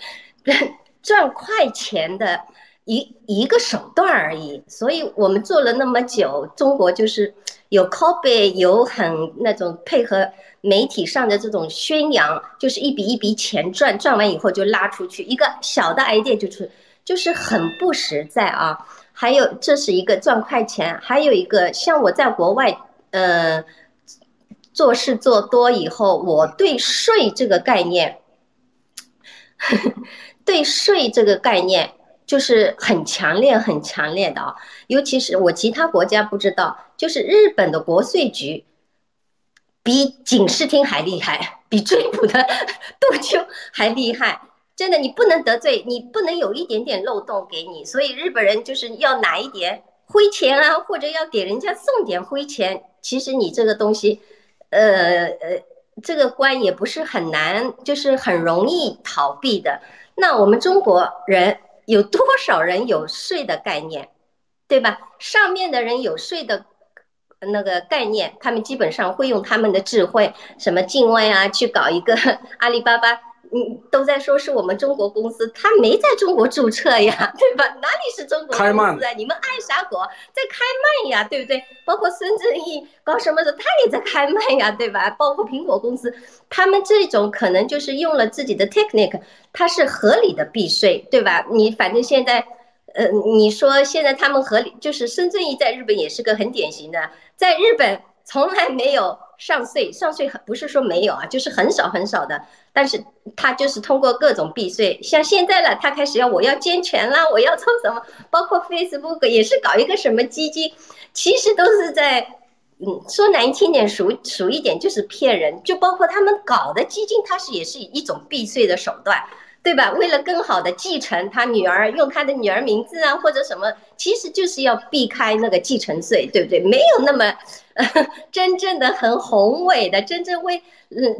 赚快钱的一一个手段而已，所以我们做了那么久，中国就是有 copy，有很那种配合媒体上的这种宣扬，就是一笔一笔钱赚，赚完以后就拉出去，一个小的 idea 就是就是很不实在啊。还有这是一个赚快钱，还有一个像我在国外，呃，做事做多以后，我对税这个概念。对税这个概念就是很强烈、很强烈的啊，尤其是我其他国家不知道，就是日本的国税局比警视厅还厉害，比追捕的 杜秋还厉害。真的，你不能得罪，你不能有一点点漏洞给你。所以日本人就是要拿一点灰钱啊，或者要给人家送点灰钱。其实你这个东西，呃呃，这个关也不是很难，就是很容易逃避的。那我们中国人有多少人有税的概念，对吧？上面的人有税的那个概念，他们基本上会用他们的智慧，什么境外啊，去搞一个 阿里巴巴。嗯，都在说是我们中国公司，他没在中国注册呀，对吧？哪里是中国公司啊？你们爱啥国在开曼呀，对不对？包括孙正义搞什么的，他也在开曼呀，对吧？包括苹果公司，他们这种可能就是用了自己的 technique，它是合理的避税，对吧？你反正现在，呃，你说现在他们合理，就是孙正义在日本也是个很典型的，在日本。从来没有上税，上税很不是说没有啊，就是很少很少的。但是他就是通过各种避税，像现在了，他开始要我要兼权啦，我要做什么？包括 Facebook 也是搞一个什么基金，其实都是在，嗯，说难听点，俗俗一点就是骗人。就包括他们搞的基金，它是也是一种避税的手段。对吧？为了更好的继承他女儿，用他的女儿名字啊，或者什么，其实就是要避开那个继承税，对不对？没有那么 真正的很宏伟的，真正为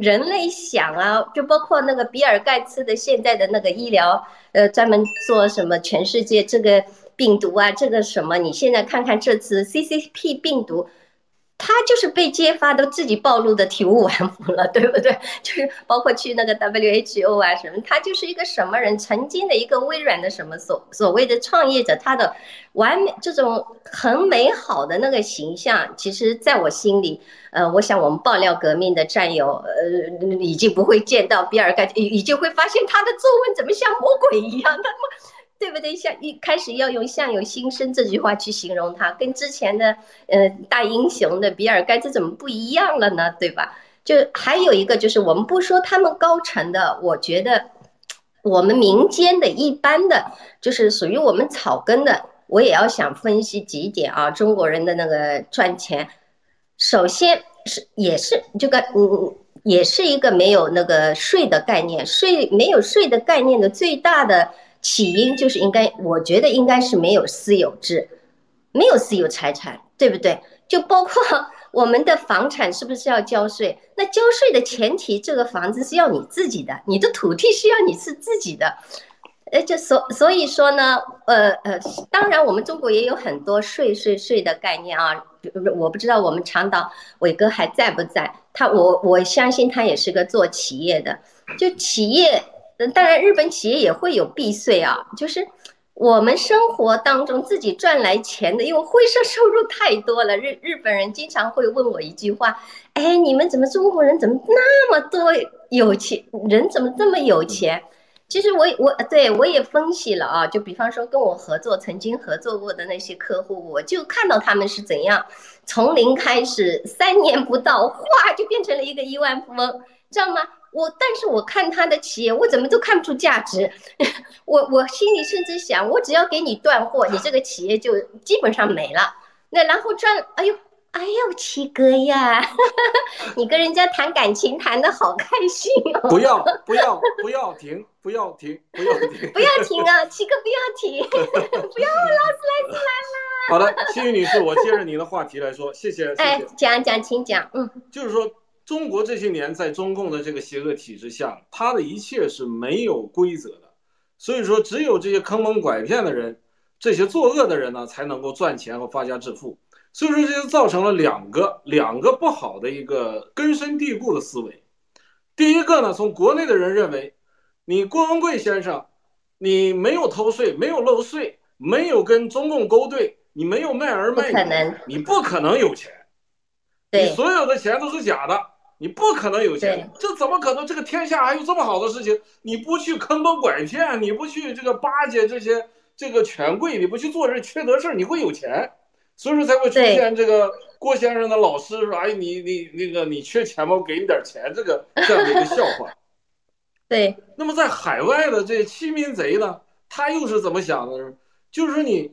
人类想啊，就包括那个比尔盖茨的现在的那个医疗，呃，专门做什么全世界这个病毒啊，这个什么？你现在看看这次 CCP 病毒。他就是被揭发，都自己暴露的体无完肤了，对不对？就是包括去那个 WHO 啊什么，他就是一个什么人？曾经的一个微软的什么所所谓的创业者，他的完美这种很美好的那个形象，其实在我心里，呃，我想我们爆料革命的战友，呃，已经不会见到比尔盖茨，已已经会发现他的作文怎么像魔鬼一样，他妈。对不对？像一开始要用“相由心生”这句话去形容他，跟之前的呃大英雄的比尔盖茨怎么不一样了呢？对吧？就还有一个就是，我们不说他们高层的，我觉得我们民间的一般的，就是属于我们草根的，我也要想分析几点啊。中国人的那个赚钱，首先是也是这个嗯，也是一个没有那个税的概念，税没有税的概念的最大的。起因就是应该，我觉得应该是没有私有制，没有私有财产，对不对？就包括 我们的房产是不是要交税？那交税的前提，这个房子是要你自己的，你的土地是要你是自己的。呃，就所所以说呢，呃呃，当然我们中国也有很多税税税的概念啊。我不知道我们长岛伟哥还在不在？他我我相信他也是个做企业的，就企业。当然，日本企业也会有避税啊，就是我们生活当中自己赚来钱的，因为灰色收入太多了。日日本人经常会问我一句话：“哎，你们怎么中国人怎么那么多有钱人，怎么这么有钱？”其实我我对我也分析了啊，就比方说跟我合作、曾经合作过的那些客户，我就看到他们是怎样从零开始，三年不到，哗就变成了一个亿万富翁，知道吗？我，但是我看他的企业，我怎么都看不出价值。我我心里甚至想，我只要给你断货，你这个企业就基本上没了。那然后赚，哎呦，哎呦，七哥呀，你跟人家谈感情谈的好开心哦！不要不要不要停，不要停，不要停，不要停啊，七哥不要停，不要，劳斯莱斯来了。好的，幸运女士，我接着你的话题来说，谢谢。哎，讲讲，请讲，嗯，就是说。中国这些年在中共的这个邪恶体制下，他的一切是没有规则的，所以说只有这些坑蒙拐骗的人，这些作恶的人呢，才能够赚钱和发家致富。所以说这就造成了两个两个不好的一个根深蒂固的思维。第一个呢，从国内的人认为，你郭文贵先生，你没有偷税，没有漏税，没有跟中共勾兑，你没有卖儿卖女，你不可能有钱，你所有的钱都是假的。你不可能有钱，这怎么可能？这个天下还有这么好的事情？你不去坑蒙拐骗，你不去这个巴结这些这个权贵，你不去做这缺德事儿，你会有钱？所以说才会出现这个郭先生的老师说：“哎，你你那个你缺钱吗？我给你点钱。”这个这样的一个笑话。对。那么在海外的这欺民贼呢，他又是怎么想的？就是说你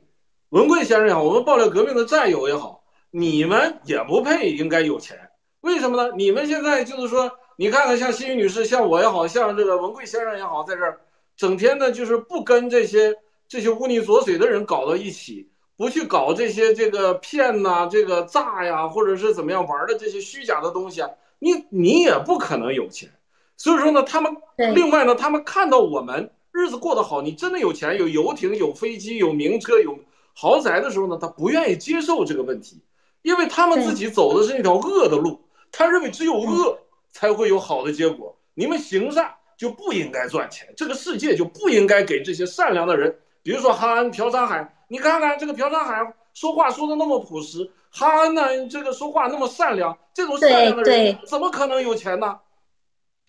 文贵先生也好，我们爆料革命的战友也好，你们也不配应该有钱。为什么呢？你们现在就是说，你看看像心雨女士，像我也好像这个文贵先生也好，在这儿整天呢，就是不跟这些这些污泥浊水的人搞到一起，不去搞这些这个骗呐、这个诈呀，或者是怎么样玩的这些虚假的东西啊，你你也不可能有钱。所以说呢，他们另外呢，他们看到我们日子过得好，你真的有钱，有游艇、有飞机、有名车、有豪宅的时候呢，他不愿意接受这个问题，因为他们自己走的是那条恶的路。他认为只有恶才会有好的结果，你们行善就不应该赚钱，这个世界就不应该给这些善良的人，比如说哈恩、朴昌海，你看看这个朴昌海说话说的那么朴实，哈恩呢这个说话那么善良，这种善良的人怎么可能有钱呢？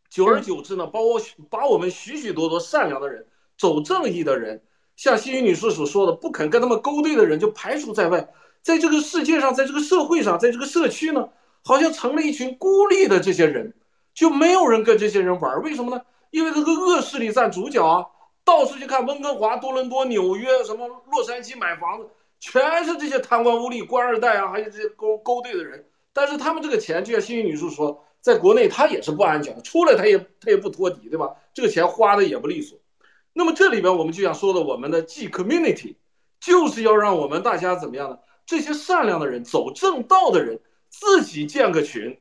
久而久之呢，把我把我们许许多多善良的人、走正义的人，像西云女士所说的，不肯跟他们勾兑的人就排除在外，在这个世界上，在这个社会上，在这个社区呢。好像成了一群孤立的这些人，就没有人跟这些人玩。为什么呢？因为这个恶势力占主角啊，到处去看温哥华、多伦多、纽约、什么洛杉矶买房子，全是这些贪官污吏、官二代啊，还有这些勾勾兑的人。但是他们这个钱，就像幸运女士说，在国内他也是不安全的，出来他也他也不托底，对吧？这个钱花的也不利索。那么这里边我们就想说的，我们的 G community 就是要让我们大家怎么样呢？这些善良的人、走正道的人。自己建个群，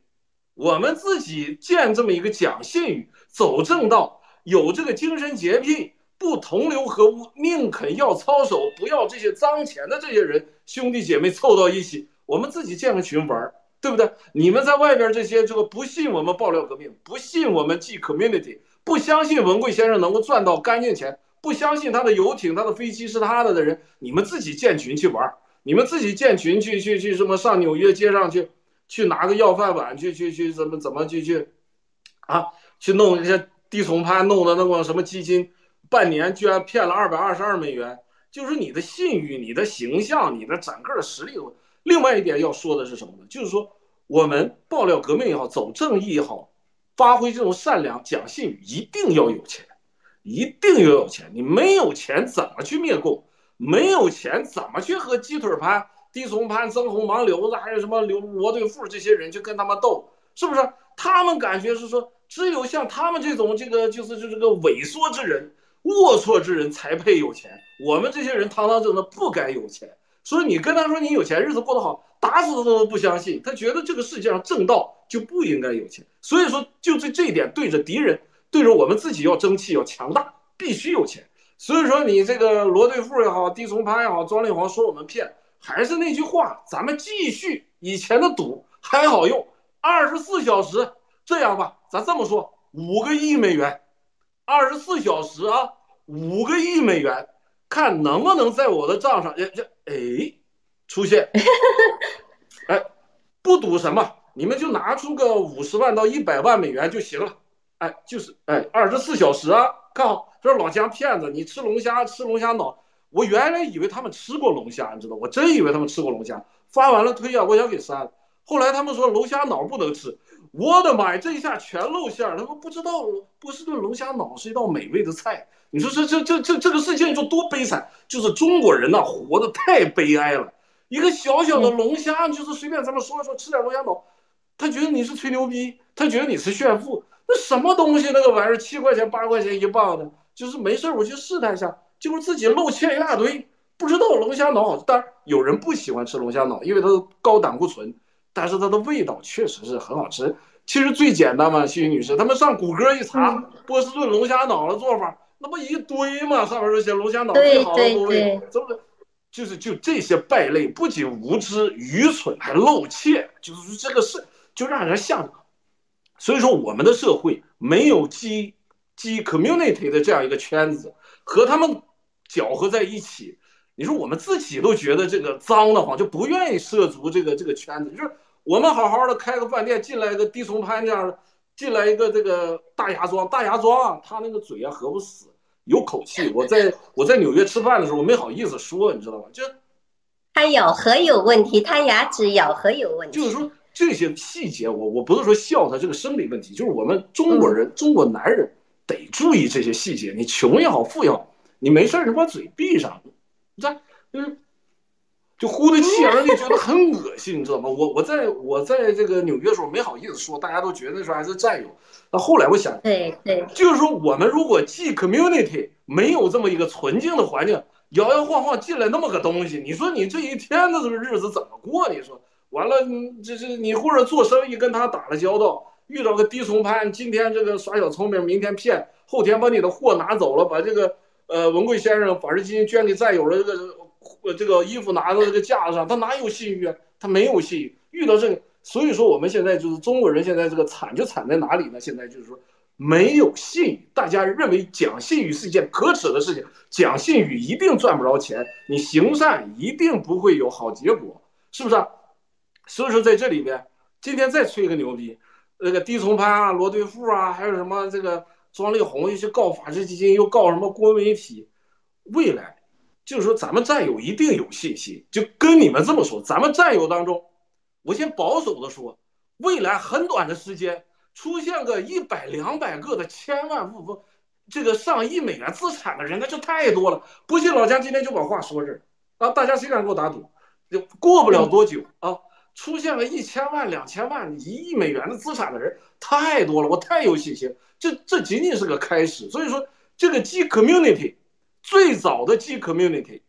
我们自己建这么一个讲信誉、走正道、有这个精神洁癖、不同流合污、宁肯要操守、不要这些脏钱的这些人，兄弟姐妹凑到一起，我们自己建个群玩，对不对？你们在外边这些这个不信我们爆料革命、不信我们 G community、不相信文贵先生能够赚到干净钱、不相信他的游艇、他的飞机是他的的人，你们自己建群去玩，你们自己建群去去去什么上纽约街上去。去拿个要饭碗，去去去怎么怎么去去，啊，去弄一些低从攀，弄的那个什么基金，半年居然骗了二百二十二美元，就是你的信誉、你的形象、你的整个的实力。另外一点要说的是什么呢？就是说我们爆料革命也好，走正义也好，发挥这种善良、讲信誉，一定要有钱，一定要有钱。你没有钱怎么去灭共？没有钱怎么去和鸡腿潘？低松潘、曾红、盲流子，还有什么刘罗对富这些人，去跟他们斗，是不是？他们感觉是说，只有像他们这种这个，就是就这个萎缩之人、龌龊之人才配有钱。我们这些人堂堂正正不该有钱。所以你跟他说你有钱，日子过得好，打死他都不相信。他觉得这个世界上正道就不应该有钱。所以说，就这这一点，对着敌人，对着我们自己要争气，要强大，必须有钱。所以说，你这个罗对富也好，低从潘也好，庄丽华说我们骗。还是那句话，咱们继续以前的赌还好用，二十四小时这样吧，咱这么说，五个亿美元，二十四小时啊，五个亿美元，看能不能在我的账上，这这哎出现，哎，不赌什么，你们就拿出个五十万到一百万美元就行了，哎，就是哎，二十四小时啊，看好，这是老姜骗子，你吃龙虾吃龙虾脑。我原来以为他们吃过龙虾，你知道？我真以为他们吃过龙虾。发完了推啊，我想给删了。后来他们说龙虾脑不能吃，我的妈呀，这一下全露馅儿。他们不知道波士顿龙虾脑是一道美味的菜。你说这这这这这个事情你说多悲惨？就是中国人呐，活得太悲哀了。一个小小的龙虾，就是随便咱们说说，吃点龙虾脑，他觉得你是吹牛逼，他觉得你是炫富。那什么东西那个玩意儿，七块钱八块钱一磅的，就是没事我去试探一下。结果自己漏切一大堆，不知道龙虾脑好吃。当然有人不喜欢吃龙虾脑，因为它高胆固醇，但是它的味道确实是很好吃。其实最简单嘛，幸运女士，他们上谷歌一查，波士顿龙虾脑的做法，那不一堆嘛？上面说写龙虾脑最好的部位，怎么就是就这些败类，不仅无知愚蠢，还露怯，就是这个事就让人吓着。所以说，我们的社会没有基基 community 的这样一个圈子，和他们。搅和在一起，你说我们自己都觉得这个脏的慌，就不愿意涉足这个这个圈子。就是我们好好的开个饭店，进来一个低从潘这样的，进来一个这个大牙庄，大牙庄啊，他那个嘴啊合不死，有口气。我在我在纽约吃饭的时候，我没好意思说，你知道吗？就他咬合有问题，他牙齿咬合有问题。就是说这些细节，我我不是说笑他这个生理问题，就是我们中国人，中国男人得注意这些细节。你穷也好，富也好。你没事儿，你把嘴闭上，你这就是就呼的气，让你觉得很恶心，你知道吗？我我在我在这个纽约的时候没好意思说，大家都觉得那时候还是战友。那后来我想，对对，就是说我们如果既 community 没有这么一个纯净的环境，摇摇晃晃进来那么个东西，你说你这一天的这个日子怎么过？你说完了，这这你或者做生意跟他打了交道，遇到个低从潘，今天这个耍小聪明，明天骗，后天把你的货拿走了，把这个。呃，文贵先生，把这基金捐给战友的这个，这个衣服拿到这个架子上，他哪有信誉啊？他没有信誉。遇到这个，所以说我们现在就是中国人，现在这个惨就惨在哪里呢？现在就是说没有信誉，大家认为讲信誉是一件可耻的事情，讲信誉一定赚不着钱，你行善一定不会有好结果，是不是啊？所以说在这里边，今天再吹个牛逼，那个低从潘啊，罗对富啊，还有什么这个。庄丽红又去告法治基金，又告什么国媒体？未来就是说，咱们战友一定有信心。就跟你们这么说，咱们战友当中，我先保守的说，未来很短的时间出现个一百两百个的千万富翁，这个上亿美元资产的人，那就太多了。不信老姜今天就把话说这儿啊，大家谁敢给我打赌？就过不了多久啊，出现了一千万、两千万、一亿美元的资产的人太多了，我太有信心。这这仅仅是个开始，所以说这个 G community 最早的 G community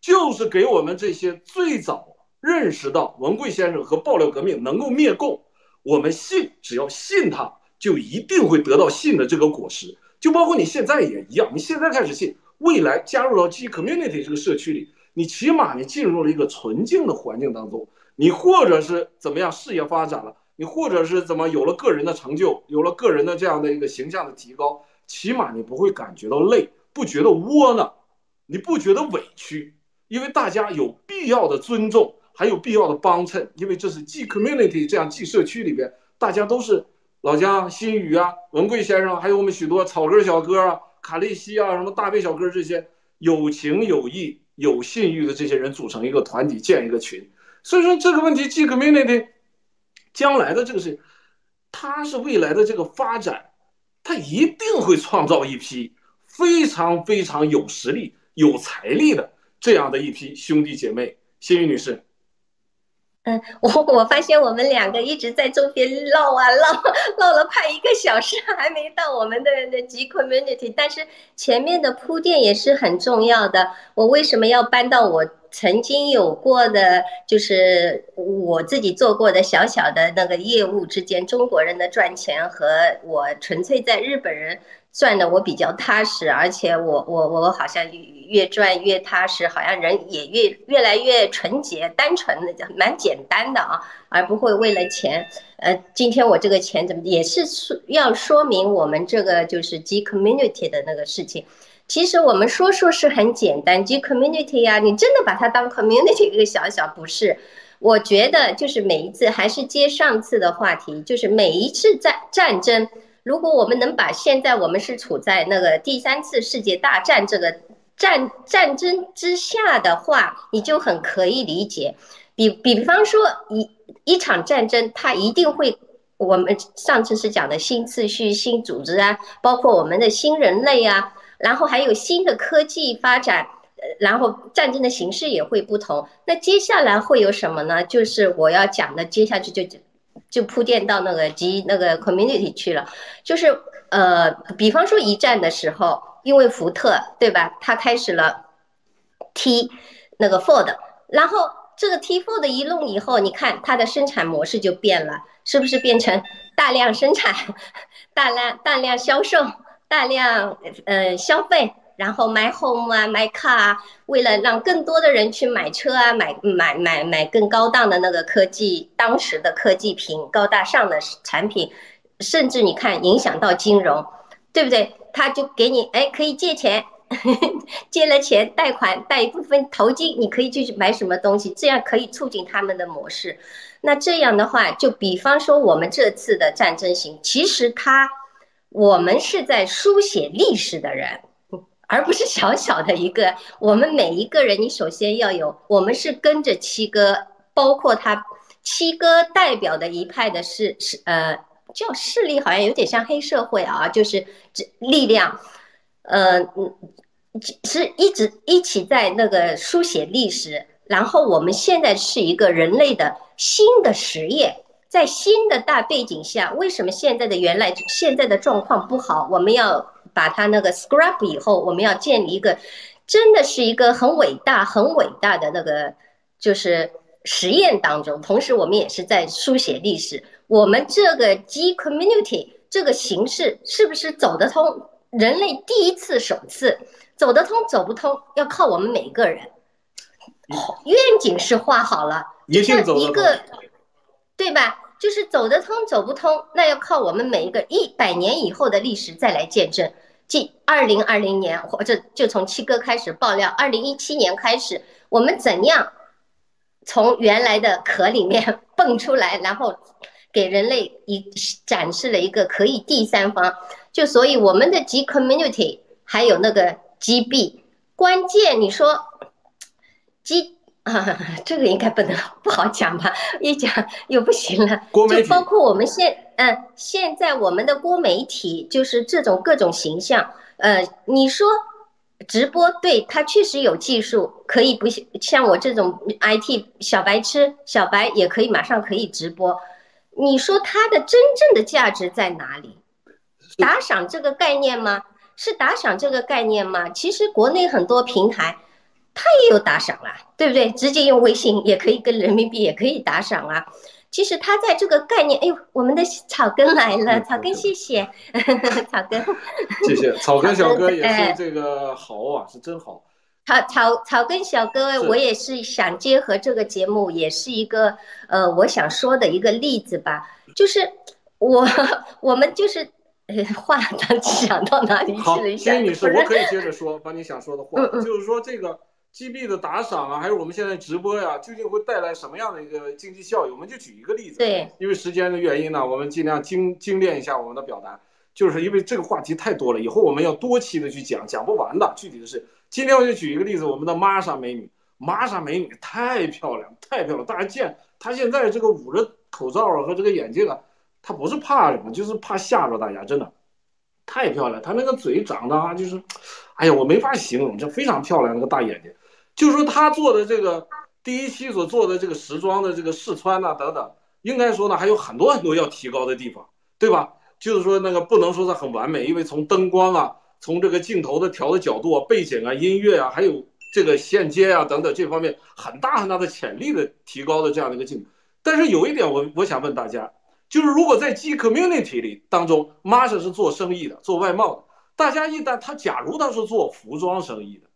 就是给我们这些最早认识到文贵先生和爆料革命能够灭共。我们信，只要信他，就一定会得到信的这个果实。就包括你现在也一样，你现在开始信，未来加入到 G community 这个社区里，你起码你进入了一个纯净的环境当中，你或者是怎么样事业发展了，你或者是怎么有了个人的成就，有了个人的这样的一个形象的提高，起码你不会感觉到累，不觉得窝囊，你不觉得委屈，因为大家有必要的尊重。还有必要的帮衬，因为这是 G community 这样 G 社区里边，大家都是老姜、新宇啊、文贵先生，还有我们许多草根小哥啊、卡利西啊、什么大贝小哥这些有情有义、有信誉的这些人组成一个团体，建一个群。所以说这个问题，G community 将来的这个是，它是未来的这个发展，它一定会创造一批非常非常有实力、有财力的这样的一批兄弟姐妹。新宇女士。嗯，我我发现我们两个一直在周边唠啊唠，唠了快一个小时，还没到我们的的 G community。但是前面的铺垫也是很重要的。我为什么要搬到我曾经有过的，就是我自己做过的小小的那个业务之间，中国人的赚钱和我纯粹在日本人。赚的我比较踏实，而且我我我好像越赚越踏实，好像人也越越来越纯洁、单纯的，蛮简单的啊，而不会为了钱。呃，今天我这个钱怎么也是说要说明我们这个就是 G community 的那个事情。其实我们说说是很简单就 community 呀，你真的把它当 community 一个小小不是？我觉得就是每一次还是接上次的话题，就是每一次战战争。如果我们能把现在我们是处在那个第三次世界大战这个战战争之下的话，你就很可以理解。比比方说一一场战争，它一定会，我们上次是讲的新次序、新组织啊，包括我们的新人类啊，然后还有新的科技发展，然后战争的形式也会不同。那接下来会有什么呢？就是我要讲的，接下去就。就铺垫到那个及那个 community 去了，就是呃，比方说一战的时候，因为福特对吧，他开始了 T 那个 Ford，然后这个 T Ford 一弄以后，你看它的生产模式就变了，是不是变成大量生产、大量大量销售、大量呃消费？然后买 home 啊，买 car 啊，为了让更多的人去买车啊，买买买买更高档的那个科技，当时的科技品，高大上的产品，甚至你看影响到金融，对不对？他就给你哎，可以借钱，借了钱贷款贷一部分头金，你可以去买什么东西，这样可以促进他们的模式。那这样的话，就比方说我们这次的战争型，其实它我们是在书写历史的人。而不是小小的一个，我们每一个人，你首先要有，我们是跟着七哥，包括他七哥代表的一派的是是呃叫势力，好像有点像黑社会啊，就是这力量，呃嗯，是一直一起在那个书写历史，然后我们现在是一个人类的新的实验，在新的大背景下，为什么现在的原来现在的状况不好，我们要。把它那个 scrap 以后，我们要建立一个，真的是一个很伟大、很伟大的那个，就是实验当中。同时，我们也是在书写历史。我们这个 G community 这个形式是不是走得通？人类第一次、首次走得通，走不通要靠我们每个人。愿景是画好了，像一个，对吧？就是走得通，走不通，那要靠我们每一个一百年以后的历史再来见证。即二零二零年，或者就从七哥开始爆料，二零一七年开始，我们怎样从原来的壳里面 蹦出来，然后给人类一展示了一个可以第三方。就所以我们的 G community 还有那个 GB，关键你说 G 啊，这个应该不能 不好讲吧？一讲又不行了。郭媒体就包括我们现嗯，现在我们的郭媒体就是这种各种形象，呃，你说直播对它确实有技术，可以不像像我这种 IT 小白痴小白也可以马上可以直播。你说它的真正的价值在哪里？打赏这个概念吗？是打赏这个概念吗？其实国内很多平台。它也有打赏啦，对不对？直接用微信也可以，跟人民币也可以打赏啊。其实他在这个概念，哎呦，我们的草根来了，草根谢谢，草根，谢谢 草根小哥也是这个好啊，是真好。草草草根小哥，我也是想结合这个节目，也是一个呃，我想说的一个例子吧，就是我 我们就是呃，话当想到哪里去了？一下，女士，我可以接着说，把你想说的话，就是说这个。G 币的打赏啊，还有我们现在直播呀，究竟会带来什么样的一个经济效益？我们就举一个例子。对，因为时间的原因呢，我们尽量精精炼一下我们的表达。就是因为这个话题太多了，以后我们要多期的去讲，讲不完的。具体的是，今天我就举一个例子，我们的玛莎美女，玛莎美女太漂亮，太漂亮。大家见她现在这个捂着口罩啊和这个眼镜啊，她不是怕什么，就是怕吓着大家，真的太漂亮。她那个嘴长得啊，就是，哎呀，我没法形容，这非常漂亮，那个大眼睛。就是说他做的这个第一期所做的这个时装的这个试穿呐等等，应该说呢还有很多很多要提高的地方，对吧？就是说那个不能说是很完美，因为从灯光啊，从这个镜头的调的角度啊，背景啊，音乐啊，还有这个线接啊等等这方面很大很大的潜力的提高的这样的一个进步。但是有一点我我想问大家，就是如果在 G community 里当中，Masha 是做生意的，做外贸的，大家一旦他假如他是做服装生意的。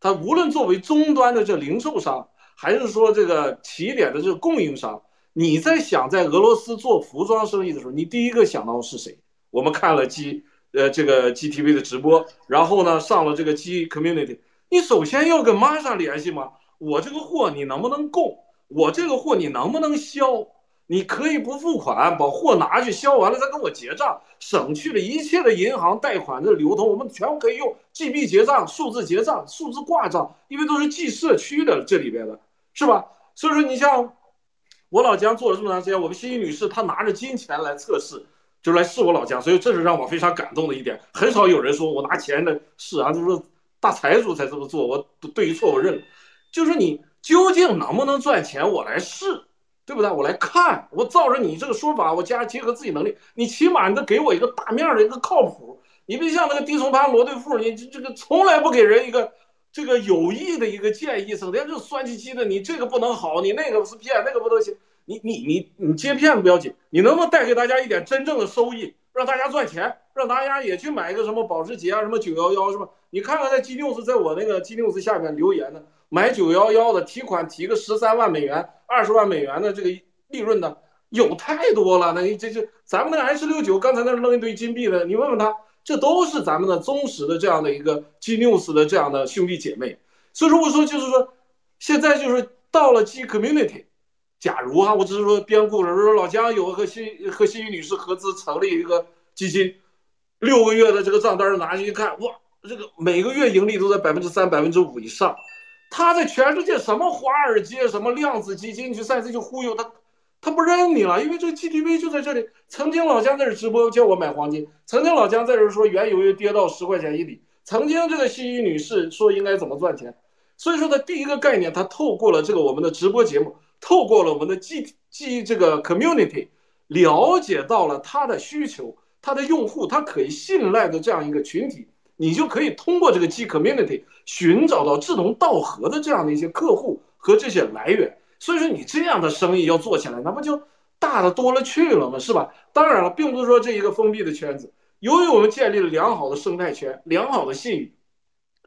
他无论作为终端的这零售商，还是说这个起点的这个供应商，你在想在俄罗斯做服装生意的时候，你第一个想到是谁？我们看了 G 呃这个 GTV 的直播，然后呢上了这个 G Community，你首先要跟 Masha 联系吗？我这个货你能不能供？我这个货你能不能销？你可以不付款，把货拿去销完了再跟我结账，省去了一切的银行贷款的流通，我们全部可以用 G B 结账、数字结账、数字挂账，因为都是记社区的这里边的，是吧？所以说你像我老姜做了这么长时间，我们欣欣女士她拿着金钱来测试，就来试我老姜，所以这是让我非常感动的一点。很少有人说我拿钱来试啊，就是大财主才这么做，我对于错误认，就是你究竟能不能赚钱，我来试。对不对？我来看，我照着你这个说法，我加结合自己能力，你起码你得给我一个大面的一个靠谱。你别像那个低层盘罗对富，你这这个从来不给人一个这个有益的一个建议，整天就酸唧唧的。你这个不能好，你那个是骗，那个不能行。你你你你接骗子不要紧，你能不能带给大家一点真正的收益，让大家赚钱，让大家也去买一个什么保时捷啊，什么九幺幺是吧？你看看在 G 六是在我那个 G 六 s 下面留言的。买九幺幺的提款提个十三万美元、二十万美元的这个利润的有太多了，那你这这咱们那 H 六九刚才那扔一堆金币的，你问问他，这都是咱们的忠实的这样的一个 G News 的这样的兄弟姐妹。所以如果说就是说，现在就是到了 G Community，假如哈，我只是说编故事，说老姜有和新和新宇女士合资成立一个基金，六个月的这个账单拿去一看，哇，这个每个月盈利都在百分之三、百分之五以上。他在全世界什么华尔街、什么量子基金去赛事去忽悠他，他不认你了，因为这个 GTV 就在这里。曾经老姜在这直播叫我买黄金，曾经老姜在这说原油又跌到十块钱一里，曾经这个西医女士说应该怎么赚钱。所以说他第一个概念，他透过了这个我们的直播节目，透过了我们的 G G 这个 community，了解到了他的需求，他的用户，他可以信赖的这样一个群体。你就可以通过这个 G community 寻找到志同道合的这样的一些客户和这些来源，所以说你这样的生意要做起来，那不就大的多了去了吗？是吧？当然了，并不是说这一个封闭的圈子，由于我们建立了良好的生态圈、良好的信誉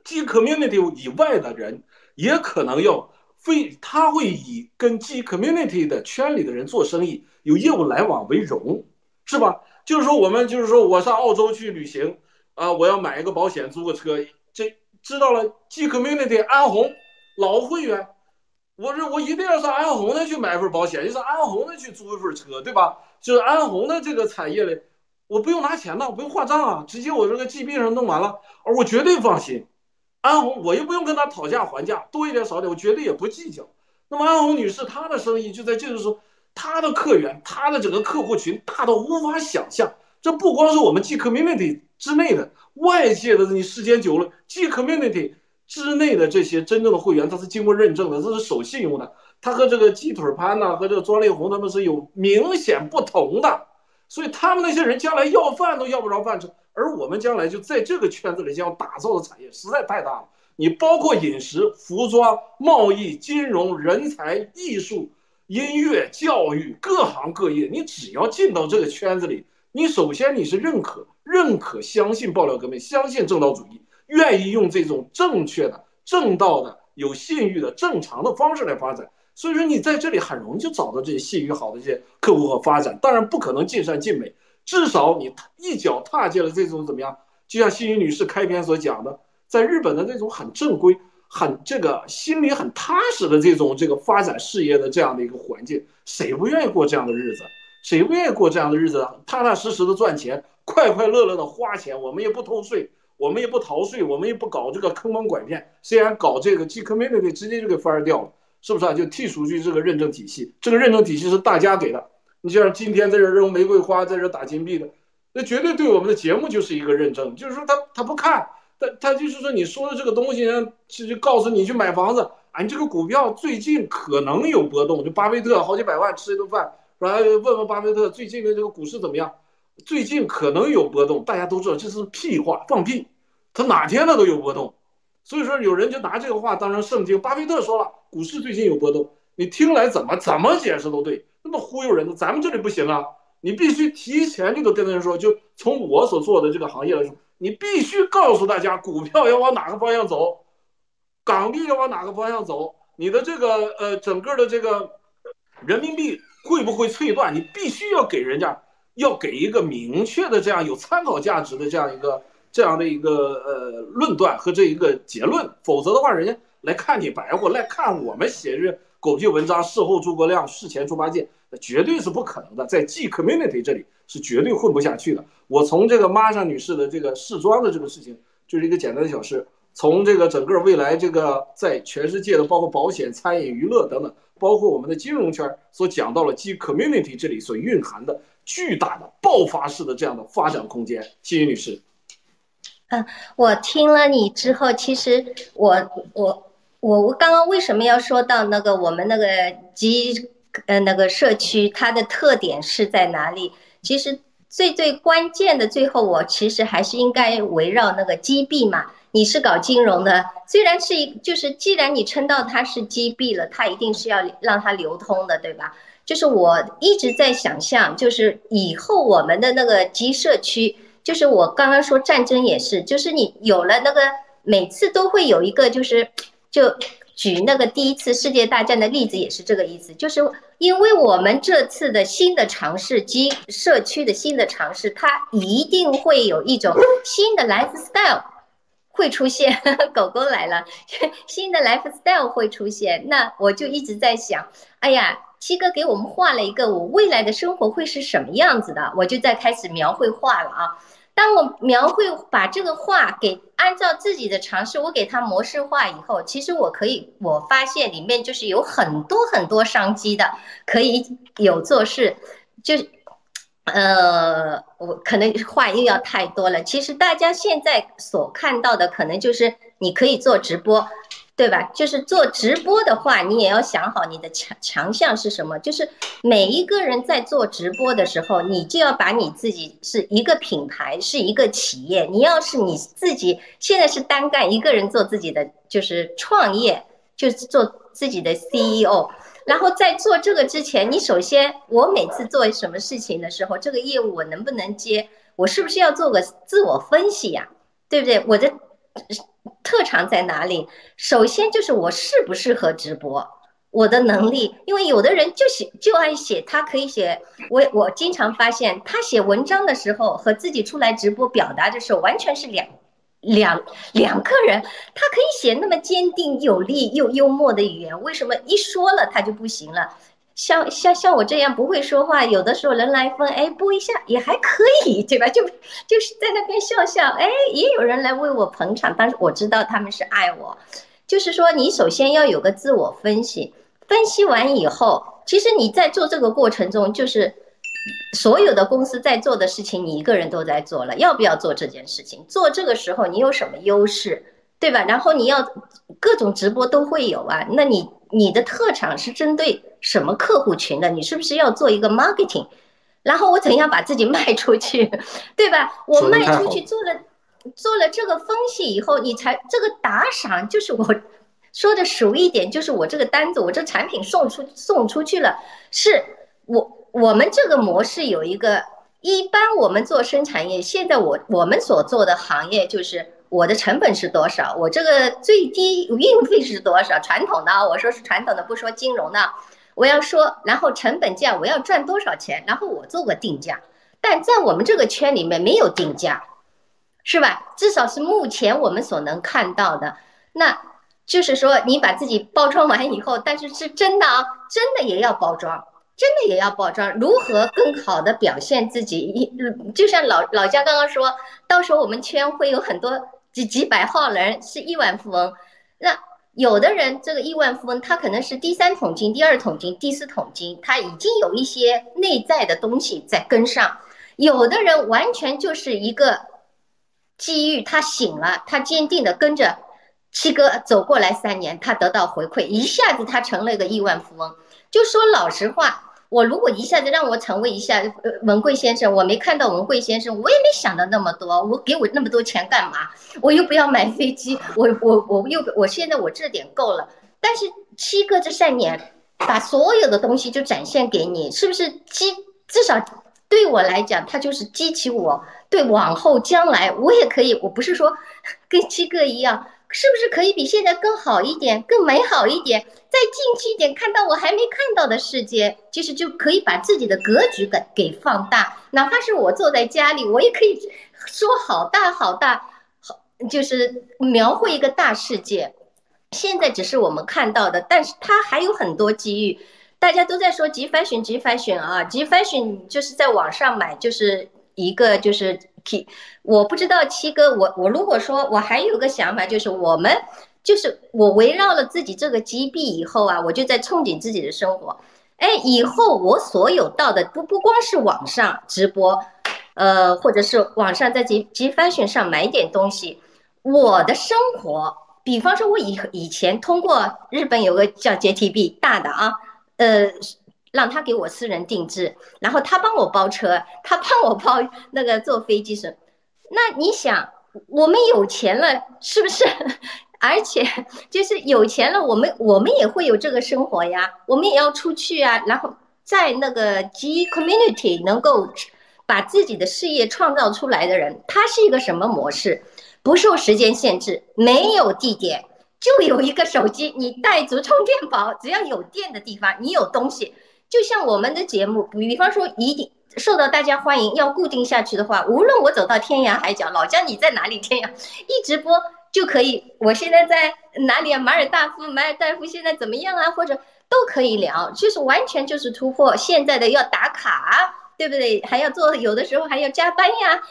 ，G community 以外的人也可能要非他会以跟 G community 的圈里的人做生意、有业务来往为荣，是吧？就是说我们就是说我上澳洲去旅行。啊！我要买一个保险，租个车，这知道了。G Community 安红老会员，我这我一定要上安红那去买一份保险，就上安红那去租一份车，对吧？就是安红的这个产业里，我不用拿钱呢，不用划账啊，直接我这个 G 币上弄完了，而我绝对放心。安红我又不用跟他讨价还价，多一点少点，我绝对也不计较。那么安红女士她的生意就在这个时候，她的客源，她的整个客户群大到无法想象。这不光是我们 G Community 之内的，外界的你时间久了，G Community 之内的这些真正的会员，他是经过认证的，这是守信用的。他和这个鸡腿潘呐，和这个庄丽红他们是有明显不同的，所以他们那些人将来要饭都要不着饭吃，而我们将来就在这个圈子里将要打造的产业实在太大了。你包括饮食、服装、贸易、金融、人才、艺术、音乐、教育各行各业，你只要进到这个圈子里，你首先你是认可、认可、相信爆料革命，相信正道主义，愿意用这种正确的、正道的、有信誉的、正常的方式来发展。所以说，你在这里很容易就找到这些信誉好的这些客户和发展。当然不可能尽善尽美，至少你一脚踏进了这种怎么样？就像心怡女士开篇所讲的，在日本的那种很正规、很这个心里很踏实的这种这个发展事业的这样的一个环境，谁不愿意过这样的日子？谁不愿意过这样的日子啊？踏踏实实的赚钱，快快乐乐的花钱。我们也不偷税，我们也不逃税，我们也不搞这个坑蒙拐骗。虽然搞这个 G Community 直接就给 fire 掉了。是不是啊？就剔除去这个认证体系，这个认证体系是大家给的。你像今天在这扔玫瑰花，在这打金币的，那绝对对我们的节目就是一个认证。就是说他他不看，他他就是说你说的这个东西呢，其实告诉你去买房子，啊，你这个股票最近可能有波动。就巴菲特好几百万吃一顿饭，来问问巴菲特最近的这个股市怎么样？最近可能有波动，大家都知道这是屁话，放屁，他哪天他都有波动。所以说，有人就拿这个话当成圣经。巴菲特说了，股市最近有波动，你听来怎么怎么解释都对，那么忽悠人的。咱们这里不行啊，你必须提前就得跟人说，就从我所做的这个行业来说，你必须告诉大家，股票要往哪个方向走，港币要往哪个方向走，你的这个呃整个的这个人民币会不会脆断，你必须要给人家要给一个明确的这样有参考价值的这样一个。这样的一个呃论断和这一个结论，否则的话，人家来看你白活，来看我们写这狗屁文章，事后诸葛亮，事前猪八戒，那绝对是不可能的。在 G Community 这里是绝对混不下去的。我从这个玛莎女士的这个试装的这个事情，就是一个简单的小事。从这个整个未来这个在全世界的，包括保险、餐饮、娱乐等等，包括我们的金融圈所讲到了基于 Community 这里所蕴含的巨大的爆发式的这样的发展空间。谢谢女士。嗯，我听了你之后，其实我我我我刚刚为什么要说到那个我们那个基呃那个社区它的特点是在哪里？其实最最关键的最后，我其实还是应该围绕那个击币嘛。你是搞金融的，虽然是一就是既然你称到它是击币了，它一定是要让它流通的，对吧？就是我一直在想象，就是以后我们的那个集社区。就是我刚刚说战争也是，就是你有了那个每次都会有一个，就是就举那个第一次世界大战的例子也是这个意思，就是因为我们这次的新的尝试及社区的新的尝试，它一定会有一种新的 lifestyle 会出现。狗狗来了，新的 lifestyle 会出现，那我就一直在想，哎呀。七哥给我们画了一个我未来的生活会是什么样子的，我就在开始描绘画了啊。当我描绘把这个画给按照自己的尝试，我给它模式化以后，其实我可以，我发现里面就是有很多很多商机的，可以有做事，就，呃，我可能话又要太多了。其实大家现在所看到的，可能就是你可以做直播。对吧？就是做直播的话，你也要想好你的强强项是什么。就是每一个人在做直播的时候，你就要把你自己是一个品牌，是一个企业。你要是你自己现在是单干一个人做自己的，就是创业，就是做自己的 CEO。然后在做这个之前，你首先，我每次做什么事情的时候，这个业务我能不能接？我是不是要做个自我分析呀？对不对？我的。特长在哪里？首先就是我适不适合直播，我的能力，因为有的人就写就爱写，他可以写。我我经常发现，他写文章的时候和自己出来直播表达的时候，完全是两两两个人。他可以写那么坚定有力又幽默的语言，为什么一说了他就不行了？像像像我这样不会说话，有的时候人来疯，哎，播一下也还可以，对吧？就就是在那边笑笑，哎，也有人来为我捧场，但是我知道他们是爱我。就是说，你首先要有个自我分析，分析完以后，其实你在做这个过程中，就是所有的公司在做的事情，你一个人都在做了。要不要做这件事情？做这个时候你有什么优势，对吧？然后你要各种直播都会有啊。那你你的特长是针对什么客户群的？你是不是要做一个 marketing？然后我怎样把自己卖出去，对吧？我卖出去做了做了这个分析以后，你才这个打赏就是我说的熟一点，就是我这个单子，我这产品送出送出去了，是我我们这个模式有一个，一般我们做生产业，现在我我们所做的行业就是我的成本是多少，我这个最低运费是多少？传统的啊，我说是传统的，不说金融的。我要说，然后成本价我要赚多少钱，然后我做个定价，但在我们这个圈里面没有定价，是吧？至少是目前我们所能看到的，那就是说你把自己包装完以后，但是是真的啊，真的也要包装，真的也要包装，如何更好的表现自己？一就像老老家刚刚说到时候我们圈会有很多几几百号人是亿万富翁，那。有的人这个亿万富翁，他可能是第三桶金、第二桶金、第四桶金，他已经有一些内在的东西在跟上。有的人完全就是一个机遇，他醒了，他坚定的跟着七哥走过来三年，他得到回馈，一下子他成了一个亿万富翁。就说老实话。我如果一下子让我成为一下文贵先生，我没看到文贵先生，我也没想到那么多。我给我那么多钱干嘛？我又不要买飞机，我我我又我现在我这点够了。但是七哥这三年把所有的东西就展现给你，是不是激？至少对我来讲，他就是激起我对往后将来我也可以。我不是说 跟七哥一样。是不是可以比现在更好一点、更美好一点？再进去一点，看到我还没看到的世界，其实就可以把自己的格局给给放大。哪怕是我坐在家里，我也可以说好大好大，好就是描绘一个大世界。现在只是我们看到的，但是它还有很多机遇。大家都在说集翻选，集翻选啊，集翻选就是在网上买，就是一个就是。我不知道七哥，我我如果说我还有个想法，就是我们就是我围绕了自己这个基币以后啊，我就在憧憬自己的生活。哎，以后我所有到的不不光是网上直播，呃，或者是网上在集集 fashion 上买点东西，我的生活，比方说我以以前通过日本有个叫 JTB 大的啊，呃。让他给我私人定制，然后他帮我包车，他帮我包那个坐飞机什。那你想，我们有钱了，是不是？而且 就是有钱了，我们我们也会有这个生活呀，我们也要出去啊。然后在那个 G community 能够把自己的事业创造出来的人，他是一个什么模式？不受时间限制，没有地点，就有一个手机，你带足充电宝，只要有电的地方，你有东西。就像我们的节目，比方说一定受到大家欢迎，要固定下去的话，无论我走到天涯海角，老姜你在哪里？天涯一直播就可以。我现在在哪里啊？马尔代夫，马尔代夫现在怎么样啊？或者都可以聊，就是完全就是突破现在的要打卡，对不对？还要做，有的时候还要加班呀。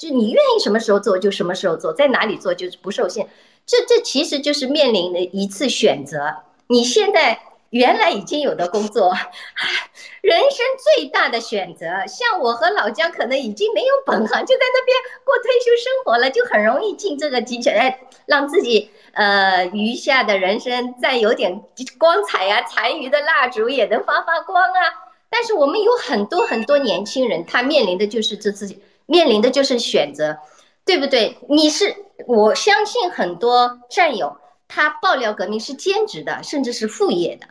就你愿意什么时候做就什么时候做，在哪里做就是不受限。这这其实就是面临的一次选择。你现在。原来已经有的工作，人生最大的选择。像我和老姜可能已经没有本行，就在那边过退休生活了，就很容易进这个机器，哎，让自己呃余下的人生再有点光彩呀，残余的蜡烛也能发发光啊。但是我们有很多很多年轻人，他面临的就是这自己面临的就是选择，对不对？你是我相信很多战友，他爆料革命是兼职的，甚至是副业的。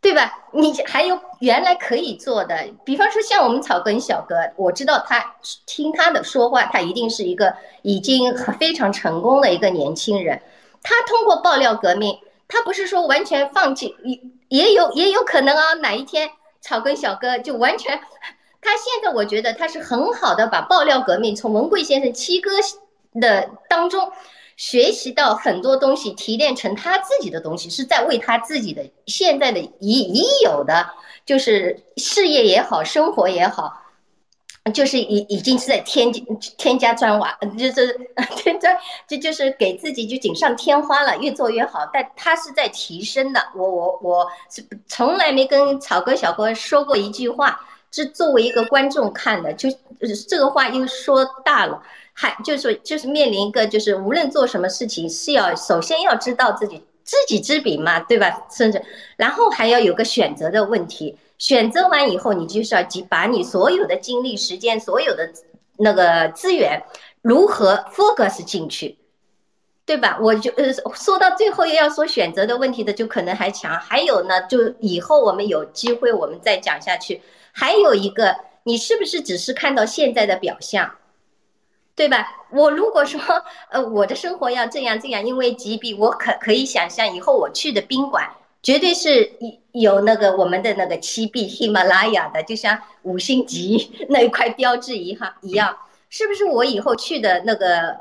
对吧？你还有原来可以做的，比方说像我们草根小哥，我知道他听他的说话，他一定是一个已经非常成功的一个年轻人。他通过爆料革命，他不是说完全放弃，也也有也有可能啊，哪一天草根小哥就完全，他现在我觉得他是很好的把爆料革命从文贵先生七哥的当中。学习到很多东西，提炼成他自己的东西，是在为他自己的现在的已已有的，就是事业也好，生活也好，就是已已经是在添添加砖瓦，就是 添砖，这就是给自己就锦上添花了，越做越好。但他是在提升的。我我我是从来没跟草哥小哥说过一句话，是作为一个观众看的，就这个话又说大了，还就是说就是面临一个就是无论做什么事情是要首先要知道自己知己知彼嘛，对吧？甚至然后还要有个选择的问题。选择完以后，你就是要集把你所有的精力、时间、所有的那个资源，如何 focus 进去，对吧？我就呃说到最后又要说选择的问题的，就可能还强。还有呢，就以后我们有机会我们再讲下去。还有一个，你是不是只是看到现在的表象，对吧？我如果说呃我的生活要这样这样，因为疾病，我可可以想象以后我去的宾馆。绝对是有那个我们的那个七臂喜马拉雅的，就像五星级那一块标志一哈一样，是不是？我以后去的那个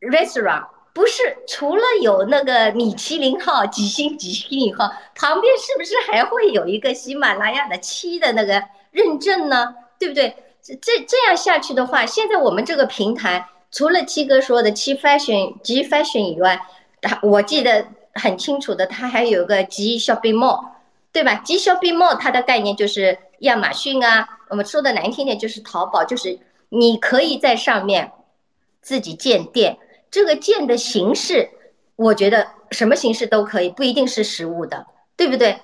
restaurant 不是除了有那个米其林号几星几星以后，旁边是不是还会有一个喜马拉雅的七的那个认证呢？对不对？这这样下去的话，现在我们这个平台除了七哥说的七 fashion 及 fashion 以外，我记得。很清楚的，它还有个 G Shopping Mall，对吧？G Shopping Mall 它的概念就是亚马逊啊，我们说的难听点就是淘宝，就是你可以在上面自己建店，这个建的形式，我觉得什么形式都可以，不一定是实物的，对不对？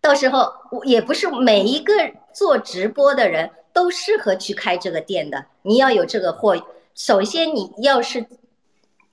到时候我也不是每一个做直播的人都适合去开这个店的，你要有这个货，首先你要是，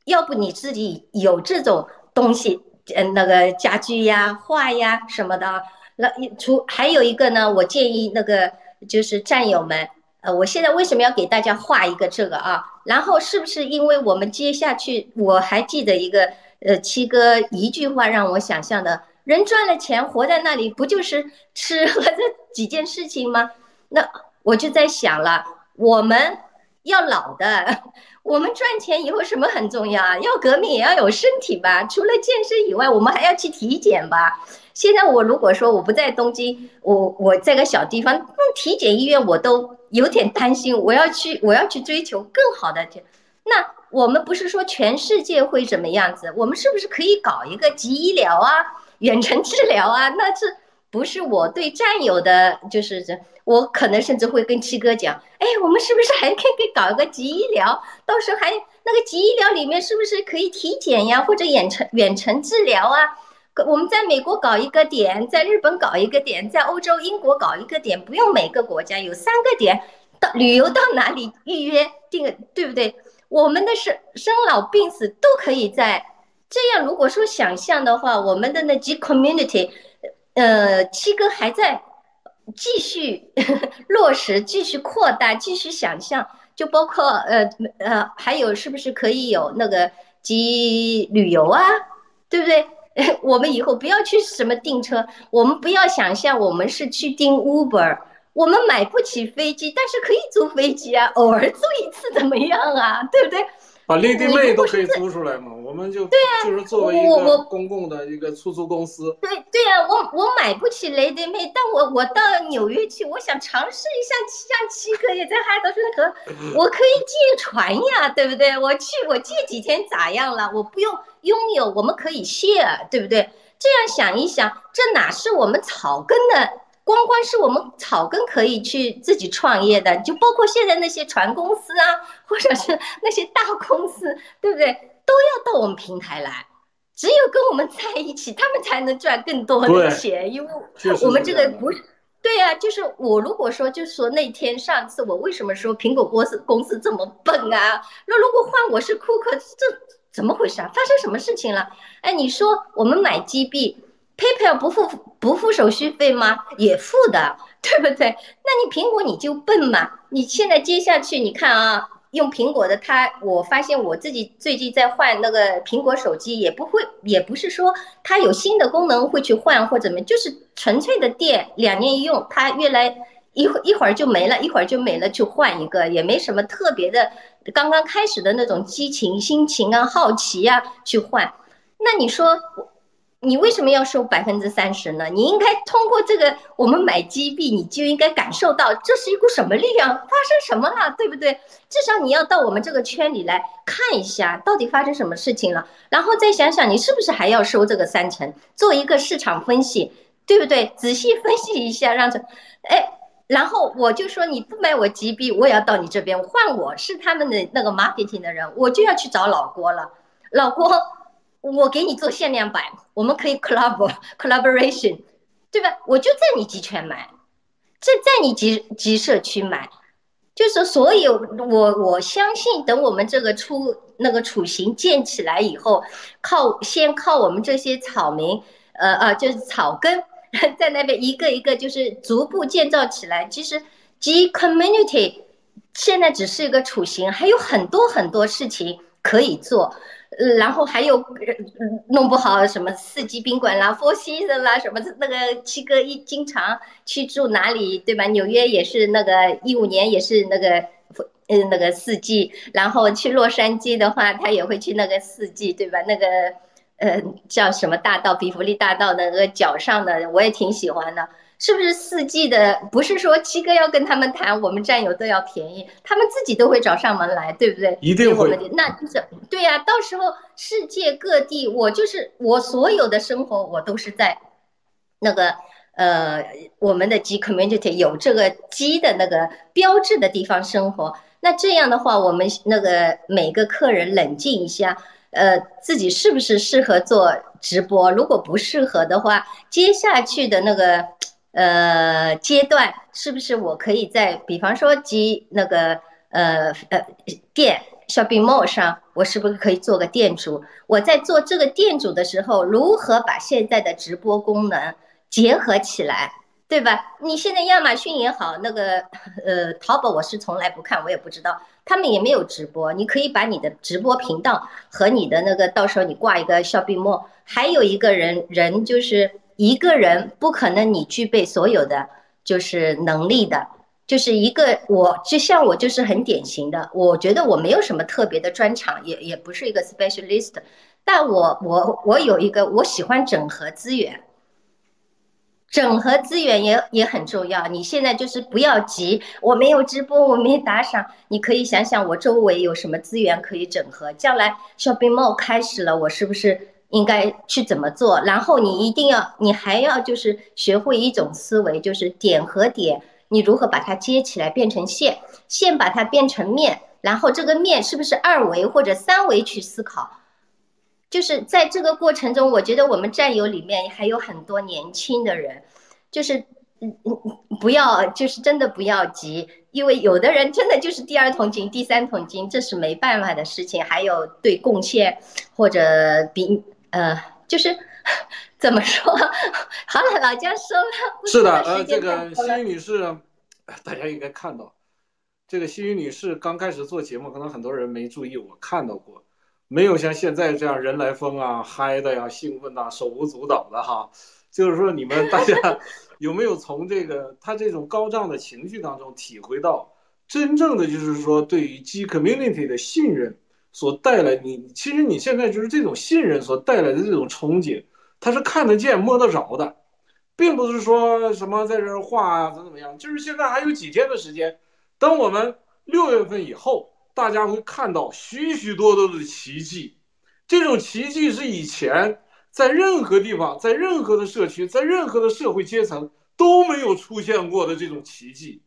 要不你自己有这种。东西，嗯，那个家具呀、画呀什么的，那除还有一个呢，我建议那个就是战友们，呃，我现在为什么要给大家画一个这个啊？然后是不是因为我们接下去，我还记得一个，呃，七哥一句话让我想象的，人赚了钱，活在那里不就是吃喝这几件事情吗？那我就在想了，我们要老的。我们赚钱以后什么很重要啊？要革命也要有身体吧。除了健身以外，我们还要去体检吧。现在我如果说我不在东京，我我在个小地方，嗯，体检医院我都有点担心。我要去，我要去追求更好的。那我们不是说全世界会怎么样子？我们是不是可以搞一个急医疗啊，远程治疗啊？那是不是我对战友的，就是这。我可能甚至会跟七哥讲，哎，我们是不是还可以搞一个急医疗？到时候还那个急医疗里面是不是可以体检呀，或者远程远程治疗啊？我们在美国搞一个点，在日本搞一个点，在欧洲英国搞一个点，不用每个国家有三个点，到旅游到哪里预约定，对不对？我们的生生老病死都可以在这样。如果说想象的话，我们的那几 community，呃，七哥还在。继续呵 呵落实，继续扩大，继续想象，就包括呃呃，还有是不是可以有那个及旅游啊，对不对？我们以后不要去什么订车，我们不要想象我们是去订 Uber，我们买不起飞机，但是可以坐飞机啊，偶尔坐一次怎么样啊，对不对？把 Lady 妹都可以租出来嘛，我们就对啊，就是作为一个公共的一个出租公司。对对呀，我我买不起 Lady 妹，但我我到纽约去，我想尝试一下，像七哥也在海德逊河，我可以借船呀，对不对？我去，我借几天咋样了？我不用拥有，我们可以 share，对不对？这样想一想，这哪是我们草根的？光光是我们草根可以去自己创业的，就包括现在那些船公司啊，或者是那些大公司，对不对？都要到我们平台来，只有跟我们在一起，他们才能赚更多的钱。因为我们这个不是，对呀，就是我如果说，就是说那天上次我为什么说苹果公司公司这么笨啊？那如果换我是库克，这怎么回事啊？发生什么事情了？哎，你说我们买 GB。PayPal 不付不付手续费吗？也付的，对不对？那你苹果你就笨嘛？你现在接下去你看啊，用苹果的它，我发现我自己最近在换那个苹果手机，也不会，也不是说它有新的功能会去换或怎么，就是纯粹的电，两年一用，它越来一会一会儿就没了，一会儿就没了，去换一个也没什么特别的，刚刚开始的那种激情、心情啊、好奇呀去换。那你说？你为什么要收百分之三十呢？你应该通过这个，我们买 G 币，你就应该感受到这是一股什么力量，发生什么了，对不对？至少你要到我们这个圈里来看一下，到底发生什么事情了，然后再想想你是不是还要收这个三成，做一个市场分析，对不对？仔细分析一下，让这，哎，然后我就说你不买我机币，我也要到你这边换，我是他们的那个 marketing 的人，我就要去找老郭了，老郭。我给你做限量版，我们可以 collab collaboration，对吧？我就在你集权买，在在你集集社区买，就是所有我我相信，等我们这个出那个雏形建起来以后，靠先靠我们这些草民，呃呃，就是草根 在那边一个一个就是逐步建造起来。其实集 community 现在只是一个雏形，还有很多很多事情可以做。然后还有弄不好什么四季宾馆啦、Four Seasons 啦，什么那个七哥一经常去住哪里，对吧？纽约也是那个一五年也是那个，嗯，那个四季。然后去洛杉矶的话，他也会去那个四季，对吧？那个呃叫什么大道，比弗利大道那个角上的，我也挺喜欢的。是不是四季的？不是说七哥要跟他们谈，我们战友都要便宜，他们自己都会找上门来，对不对？一定会。那就是对呀，到时候世界各地，我就是我所有的生活，我都是在那个呃我们的 G community 有这个 G 的那个标志的地方生活。那这样的话，我们那个每个客人冷静一下，呃，自己是不是适合做直播？如果不适合的话，接下去的那个。呃，阶段是不是我可以在，比方说集那个呃呃店 shopping mall 上，我是不是可以做个店主？我在做这个店主的时候，如何把现在的直播功能结合起来，对吧？你现在亚马逊也好，那个呃淘宝我是从来不看，我也不知道，他们也没有直播。你可以把你的直播频道和你的那个，到时候你挂一个 shopping mall，还有一个人人就是。一个人不可能你具备所有的就是能力的，就是一个我就像我就是很典型的，我觉得我没有什么特别的专长，也也不是一个 specialist，但我我我有一个我喜欢整合资源，整合资源也也很重要。你现在就是不要急，我没有直播，我没打赏，你可以想想我周围有什么资源可以整合，将来 shopping mall 开始了，我是不是？应该去怎么做？然后你一定要，你还要就是学会一种思维，就是点和点，你如何把它接起来变成线，线把它变成面，然后这个面是不是二维或者三维去思考？就是在这个过程中，我觉得我们战友里面还有很多年轻的人，就是嗯嗯不要，就是真的不要急，因为有的人真的就是第二桶金、第三桶金，这是没办法的事情。还有对贡献或者比。呃，就是 怎么说？好了，老姜说了。是的，呃，这个心雨女士，大家应该看到，这个心雨女士刚开始做节目，可能很多人没注意，我看到过，没有像现在这样人来疯啊、嗨的呀、兴奋呐、手舞足蹈的哈。就是说，你们大家 有没有从这个她这种高涨的情绪当中体会到，真正的就是说对于 G community 的信任？所带来你，其实你现在就是这种信任所带来的这种憧憬，它是看得见摸得着的，并不是说什么在这画啊怎怎么样，就是现在还有几天的时间，等我们六月份以后，大家会看到许许多多的奇迹，这种奇迹是以前在任何地方、在任何的社区、在任何的社会阶层都没有出现过的这种奇迹。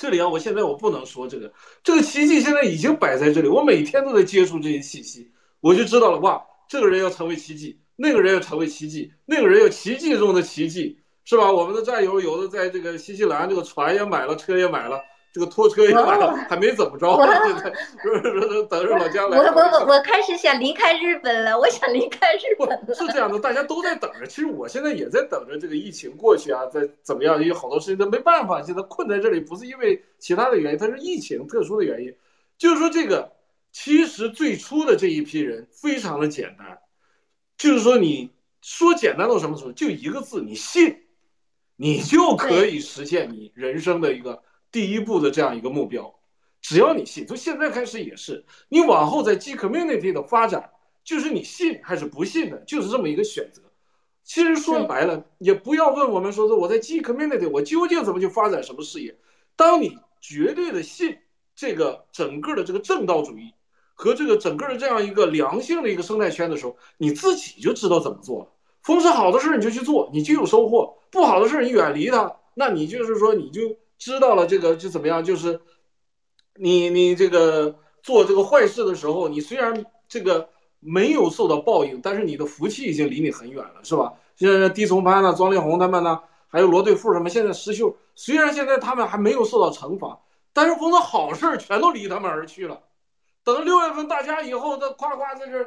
这里啊，我现在我不能说这个，这个奇迹现在已经摆在这里，我每天都在接触这些信息，我就知道了，哇，这个人要成为奇迹，那个人要成为奇迹，那个人有奇迹中的奇迹，是吧？我们的战友有的在这个新西兰，这个船也买了，车也买了。这个拖车也买了，还没怎么着，现在是是是等着老姜来。我我我我开始想离开日本了，我想离开日本了。是这样的，大家都在等着。其实我现在也在等着这个疫情过去啊，在怎么样？有好多事情都没办法，现在困在这里，不是因为其他的原因，它是疫情特殊的原因。就是说，这个其实最初的这一批人非常的简单，就是说你说简单到什么程度？就一个字，你信，你就可以实现你人生的一个。第一步的这样一个目标，只要你信，从现在开始也是，你往后在 G community 的发展，就是你信还是不信的，就是这么一个选择。其实说白了，也不要问我们说说我在 G community 我究竟怎么去发展什么事业。当你绝对的信这个整个的这个正道主义和这个整个的这样一个良性的一个生态圈的时候，你自己就知道怎么做了。风是好的事你就去做，你就有收获；不好的事你远离它，那你就是说你就知道了这个就怎么样，就是你你这个做这个坏事的时候，你虽然这个没有受到报应，但是你的福气已经离你很远了，是吧？像低从潘呢、庄丽红他们呢，还有罗对富什么，现在石秀，虽然现在他们还没有受到惩罚，但是风的好事全都离他们而去了。等六月份大家以后，这夸夸在这，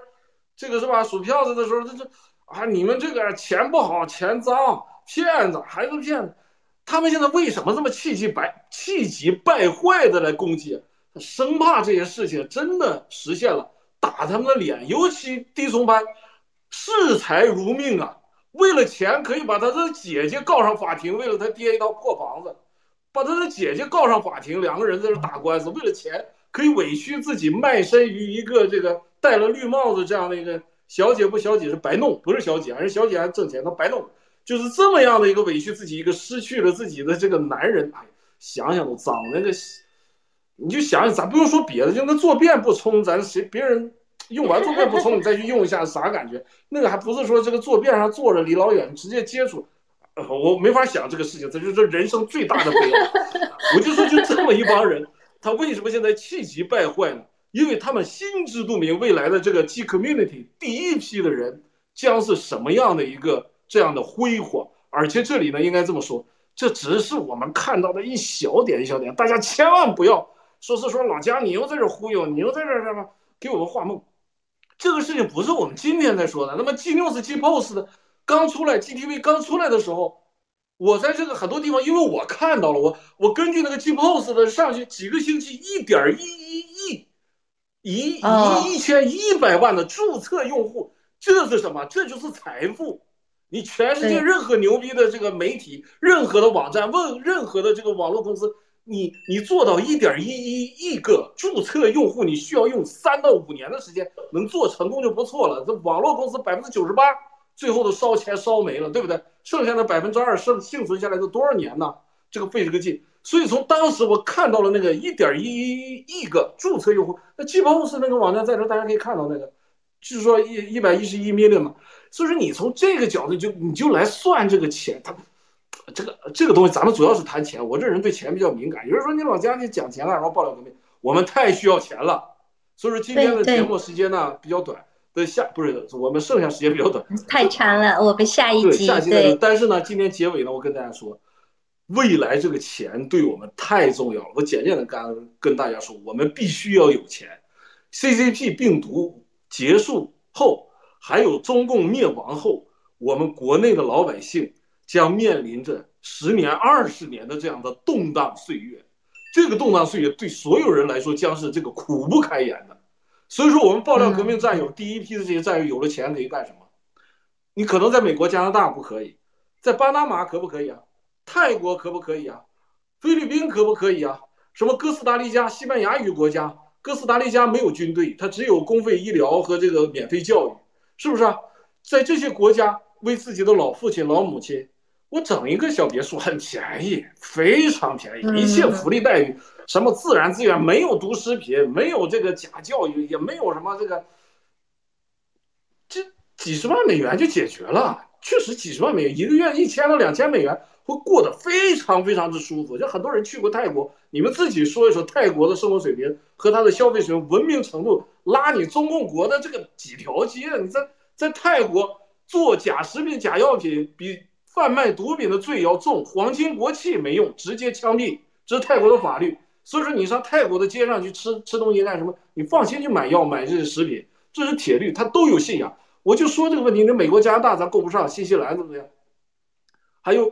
这个是吧？数票子的时候，这这。啊！你们这个钱不好，钱脏，骗子还是骗子。他们现在为什么这么气急败气急败坏的来攻击？生怕这些事情真的实现了，打他们的脸。尤其低松班，视财如命啊！为了钱可以把他的姐姐告上法庭，为了他爹一套破房子，把他的姐姐告上法庭，两个人在这打官司。为了钱可以委屈自己，卖身于一个这个戴了绿帽子这样的一个。小姐不小姐是白弄，不是小姐，而是小姐还挣钱，她白弄，就是这么样的一个委屈自己，一个失去了自己的这个男人，哎，想想都脏。那个，你就想想，咱不用说别的，就那坐便不冲，咱谁别人用完坐便不冲，你再去用一下，啥感觉？那个还不是说这个坐便上坐着离老远，直接接触，我没法想这个事情，这就是人生最大的悲哀。我就说，就这么一帮人，他为什么现在气急败坏呢？因为他们心知肚明，未来的这个 G community 第一批的人将是什么样的一个这样的挥霍，而且这里呢，应该这么说，这只是我们看到的一小点一小点，大家千万不要说是说老姜你又在这忽悠，你又在这什么给我们画梦，这个事情不是我们今天在说的。那么 G news G post 的刚出来，GTV 刚出来的时候，我在这个很多地方，因为我看到了，我我根据那个 G post 的上去几个星期一点一一亿。一一一千一百万的注册用户，这是什么？这就是财富。你全世界任何牛逼的这个媒体、任何的网站、问任何的这个网络公司，你你做到一点一一亿个注册用户，你需要用三到五年的时间，能做成功就不错了。这网络公司百分之九十八最后都烧钱烧没了，对不对？剩下的百分之二剩幸存下来的多少年呢？这个费这个劲。所以从当时我看到了那个一点一一亿个注册用户，那基本是那个网站在这，大家可以看到那个，就是说一一百一十一 million 嘛。所以说你从这个角度就你就来算这个钱，他这个这个东西咱们主要是谈钱。我这人对钱比较敏感，有人说你老家你讲钱了，然后爆料革命，我们太需要钱了。所以说今天的节目时间呢比较短，对下不是我们剩下时间比较短，太长了，我们下一集对。但是呢，今天结尾呢，我跟大家说。未来这个钱对我们太重要了。我简简的跟跟大家说，我们必须要有钱。CCP 病毒结束后，还有中共灭亡后，我们国内的老百姓将面临着十年、二十年的这样的动荡岁月。这个动荡岁月对所有人来说将是这个苦不堪言的。所以说，我们爆料革命战友第一批的这些战友有了钱可以干什么？你可能在美国、加拿大不可以，在巴拿马可不可以啊？泰国可不可以啊？菲律宾可不可以啊？什么哥斯达黎加、西班牙语国家？哥斯达黎加没有军队，它只有公费医疗和这个免费教育，是不是啊？在这些国家，为自己的老父亲、老母亲，我整一个小别墅很便宜，非常便宜，一切福利待遇，什么自然资源，没有毒食品，没有这个假教育，也没有什么这个，这几十万美元就解决了。确实，几十万美元一个月，一千到两千美元。会过得非常非常之舒服。就很多人去过泰国，你们自己说一说泰国的生活水平和它的消费水平、文明程度，拉你中共国的这个几条街。你在在泰国做假食品、假药品，比贩卖毒品的罪要重。皇亲国戚没用，直接枪毙，这是泰国的法律。所以说，你上泰国的街上去吃吃东西干什么？你放心去买药、买这些食品，这是铁律，他都有信仰。我就说这个问题，那美国、加拿大咱够不上，新西兰怎么样？还有。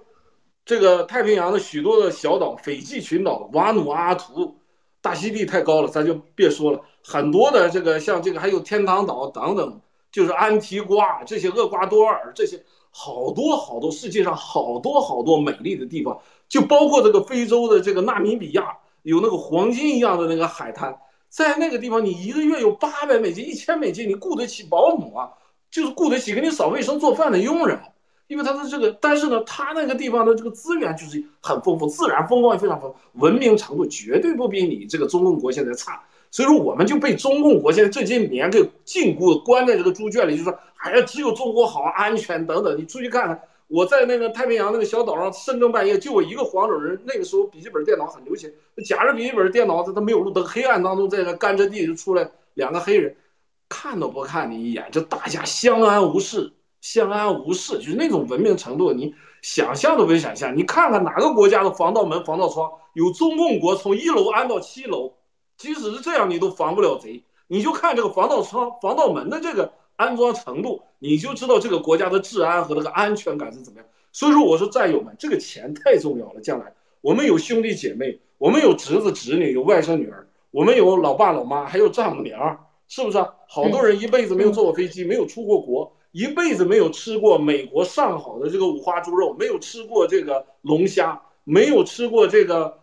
这个太平洋的许多的小岛，斐济群岛、瓦努阿图、大溪地太高了，咱就别说了。很多的这个像这个，还有天堂岛等等，就是安提瓜这些厄瓜多尔这些，好多好多世界上好多好多美丽的地方，就包括这个非洲的这个纳米比亚，有那个黄金一样的那个海滩，在那个地方，你一个月有八百美金、一千美金，你雇得起保姆啊，就是雇得起给你扫卫生、做饭的佣人。因为它的这个，但是呢，它那个地方的这个资源就是很丰富，自然风光也非常丰富，文明程度绝对不比你这个中共国现在差。所以说，我们就被中共国现在这些年给禁锢，关在这个猪圈里，就说，哎呀，只有中国好，安全等等。你出去看看，我在那个太平洋那个小岛上，深更半夜就我一个黄种人，那个时候笔记本电脑很流行，夹着笔记本电脑，它它没有路灯，黑暗当中在那甘蔗地就出来两个黑人，看都不看你一眼，就大家相安无事。相安无事，就是那种文明程度，你想象都别想象。你看看哪个国家的防盗门、防盗窗有中共国从一楼安到七楼，即使是这样，你都防不了贼。你就看这个防盗窗、防盗门的这个安装程度，你就知道这个国家的治安和这个安全感是怎么样。所以说，我说战友们，这个钱太重要了。将来我们有兄弟姐妹，我们有侄子侄女，有外甥女儿，我们有老爸老妈，还有丈母娘，是不是？好多人一辈子没有坐过飞机，没有出过国。一辈子没有吃过美国上好的这个五花猪肉，没有吃过这个龙虾，没有吃过这个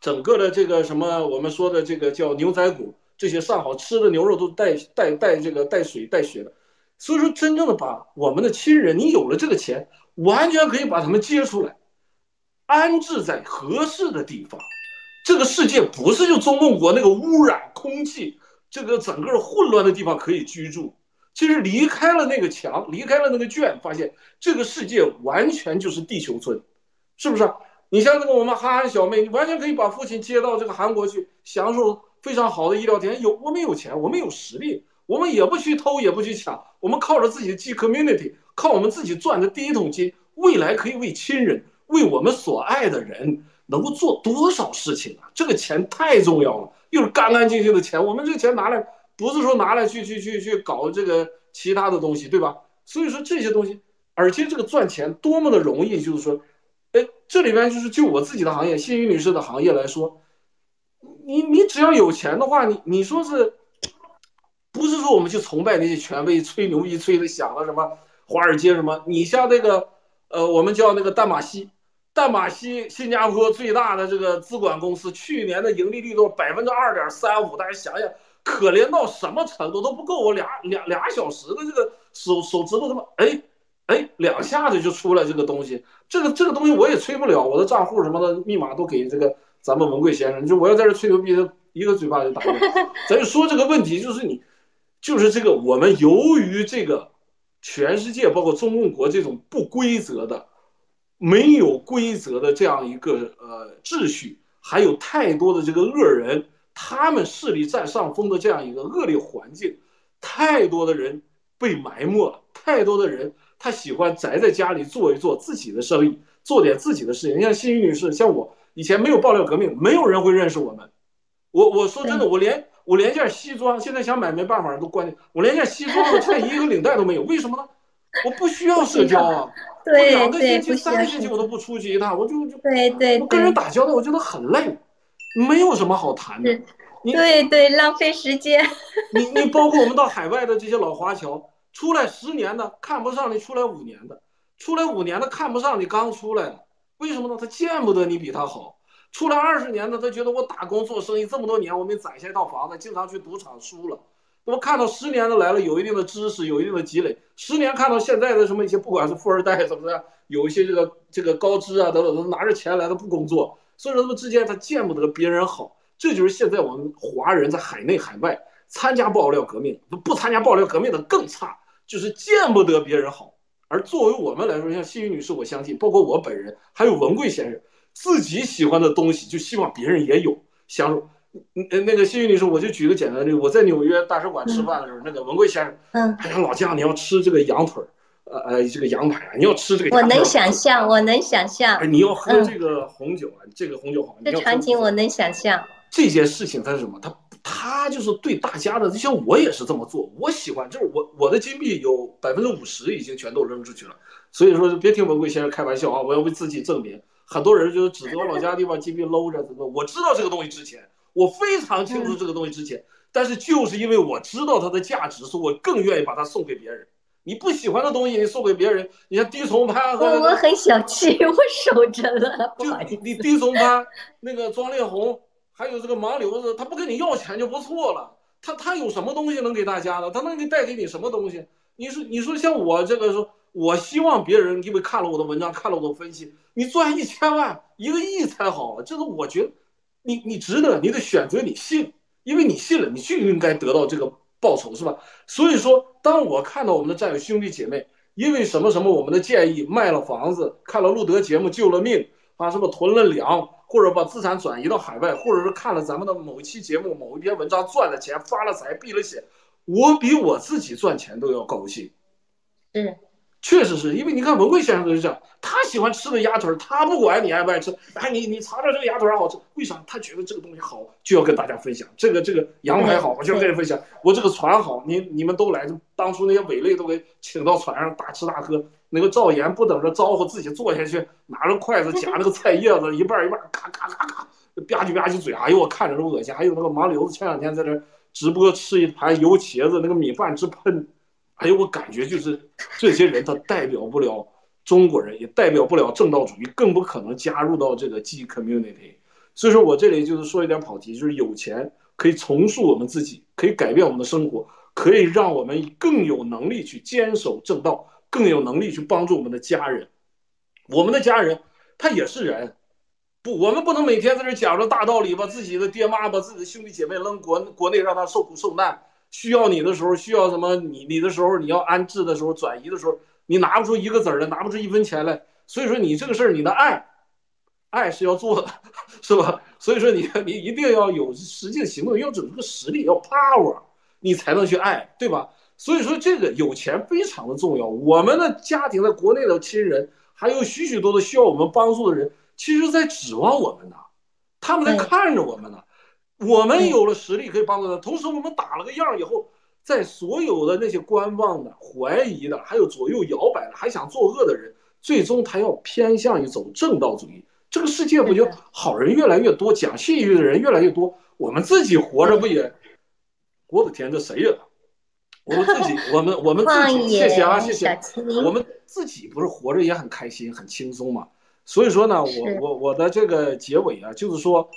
整个的这个什么我们说的这个叫牛仔骨，这些上好吃的牛肉都带带带这个带水带血的。所以说，真正的把我们的亲人，你有了这个钱，完全可以把他们接出来，安置在合适的地方。这个世界不是就中共国那个污染空气，这个整个混乱的地方可以居住。其实离开了那个墙，离开了那个圈，发现这个世界完全就是地球村，是不是？你像那个我们憨憨小妹，你完全可以把父亲接到这个韩国去，享受非常好的医疗条件。有我们有钱，我们有实力，我们也不去偷，也不去抢，我们靠着自己的 G community，靠我们自己赚的第一桶金，未来可以为亲人，为我们所爱的人，能够做多少事情啊！这个钱太重要了，又是干干净净的钱，我们这钱拿来。不是说拿来去去去去搞这个其他的东西，对吧？所以说这些东西，而且这个赚钱多么的容易，就是说，哎，这里边就是就我自己的行业，新宇女士的行业来说，你你只要有钱的话，你你说是，不是说我们去崇拜那些权威，吹牛逼吹的响了什么华尔街什么？你像那个，呃，我们叫那个淡马锡，淡马锡新加坡最大的这个资管公司，去年的盈利率都百分之二点三五，大家想想。可怜到什么程度都不够我俩俩俩小时的这个手手指头，他妈哎哎两下子就出来这个东西，这个这个东西我也吹不了，我的账户什么的密码都给这个咱们文贵先生，就我要在这吹牛逼，他一个嘴巴就打过。咱就说这个问题，就是你就是这个我们由于这个全世界包括中共国这种不规则的、没有规则的这样一个呃秩序，还有太多的这个恶人。他们势力占上风的这样一个恶劣环境，太多的人被埋没了，太多的人他喜欢宅在家里做一做自己的生意，做点自己的事情。你像心怡女士，像我以前没有爆料革命，没有人会认识我们。我我说真的，我连我连件西装，现在想买没办法，都关键。我连件西装和衬衣和领带都没有，为什么呢？我不需要社交啊，我两个星期、三个星期我都不出去一趟，我就就对对，我跟人打交道，我觉得很累。没有什么好谈的，对对，浪费时间。你你包括我们到海外的这些老华侨，出来十年的看不上你，出来五年的，出来五年的看不上你刚出来的，为什么呢？他见不得你比他好。出来二十年的，他觉得我打工做生意这么多年，我没攒下一套房子，经常去赌场输了。那么看到十年的来了，有一定的知识，有一定的积累。十年看到现在的什么一些，不管是富二代怎么的，有一些这个这个高知啊等等，都拿着钱来的不工作。所以说他们之间他见不得别人好，这就是现在我们华人在海内海外参加爆料革命，不不参加爆料革命的更差，就是见不得别人好。而作为我们来说，像心雨女士，我相信，包括我本人，还有文贵先生，自己喜欢的东西就希望别人也有。享受。嗯那个心雨女士，我就举个简单的例子，我在纽约大使馆吃饭的时候，那个文贵先生，嗯，哎呀老姜，你要吃这个羊腿儿。呃呃，这个羊排啊，你要吃这个，我能想象，我能想象。哎，你要喝这个红酒啊，这个红酒好。这场景我能想象。这件事情它是什么？它它就是对大家的，就像我也是这么做。我喜欢，就是我我的金币有百分之五十已经全都扔出去了。所以说，别听文贵先生开玩笑啊！我要为自己证明。很多人就是指责老家地方金币搂着怎么？我知道这个东西值钱，我非常清楚这个东西值钱。但是就是因为我知道它的价值，所以我更愿意把它送给别人。你不喜欢的东西，你送给别人。你像低崇潘，我我很小气，我守着了。就你低崇潘，那个庄烈红，还有这个盲流子，他不跟你要钱就不错了。他他有什么东西能给大家的？他能给带给你什么东西？你说你说像我这个说，我希望别人因为看了我的文章，看了我的分析，你赚一千万、一个亿才好。这个我觉得，你你值得，你得选择你信，因为你信了，你就应该得到这个报仇，是吧？所以说，当我看到我们的战友兄弟姐妹因为什么什么我们的建议卖了房子，看了路德节目救了命，啊什么囤了粮，或者把资产转移到海外，或者是看了咱们的某一期节目、某一篇文章赚了钱、发了财、避了险，我比我自己赚钱都要高兴。嗯。确实是因为你看文贵先生就是这样，他喜欢吃的鸭腿，他不管你爱不爱吃，哎，你你尝尝这个鸭腿好吃，为啥？他觉得这个东西好，就要跟大家分享。这个这个羊排好，我就要跟人分享。我这个船好，你你们都来，当初那些伪类都给请到船上大吃大喝。那个赵岩不等着招呼，自己坐下去，拿着筷子夹那个菜叶子，一半一半，咔咔咔咔，吧唧吧唧嘴，哎呦，我看着都恶心。还有那个麻溜子，前两天在这直播吃一盘油茄子，那个米饭直喷。还有，我感觉就是这些人，他代表不了中国人，也代表不了正道主义，更不可能加入到这个 G community。所以说我这里就是说一点跑题，就是有钱可以重塑我们自己，可以改变我们的生活，可以让我们更有能力去坚守正道，更有能力去帮助我们的家人。我们的家人他也是人，不，我们不能每天在这讲着大道理，把自己的爹妈、把自己的兄弟姐妹扔国国内，让他受苦受难。需要你的时候，需要什么？你你的时候，你要安置的时候，转移的时候，你拿不出一个子儿来，拿不出一分钱来。所以说，你这个事儿，你的爱，爱是要做的，是吧？所以说，你你一定要有实际的行动，要整这个实力，要 power，你才能去爱，对吧？所以说，这个有钱非常的重要。我们的家庭，在国内的亲人，还有许许多多需要我们帮助的人，其实在指望我们呢，他们在看着我们呢。我们有了实力可以帮助他，同时我们打了个样以后，在所有的那些观望的、怀疑的，还有左右摇摆的、还想作恶的人，最终他要偏向于走正道主义。这个世界不就好人越来越多，讲信誉的人越来越多，我们自己活着不也？我的天，这谁呀？我们自己，我们 我们自己，谢谢啊，谢谢。我们自己不是活着也很开心、很轻松嘛？所以说呢，我我我的这个结尾啊，就是说。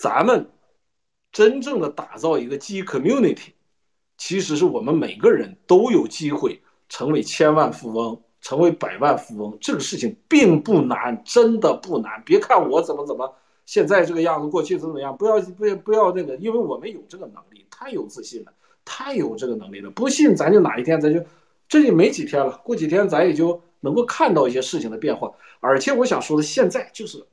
咱们真正的打造一个基 community，其实是我们每个人都有机会成为千万富翁，成为百万富翁。这个事情并不难，真的不难。别看我怎么怎么现在这个样子，过去怎么怎么样，不要不要不要那个，因为我们有这个能力，太有自信了，太有这个能力了。不信咱就哪一天咱就，这也没几天了，过几天咱也就能够看到一些事情的变化。而且我想说的，现在就是。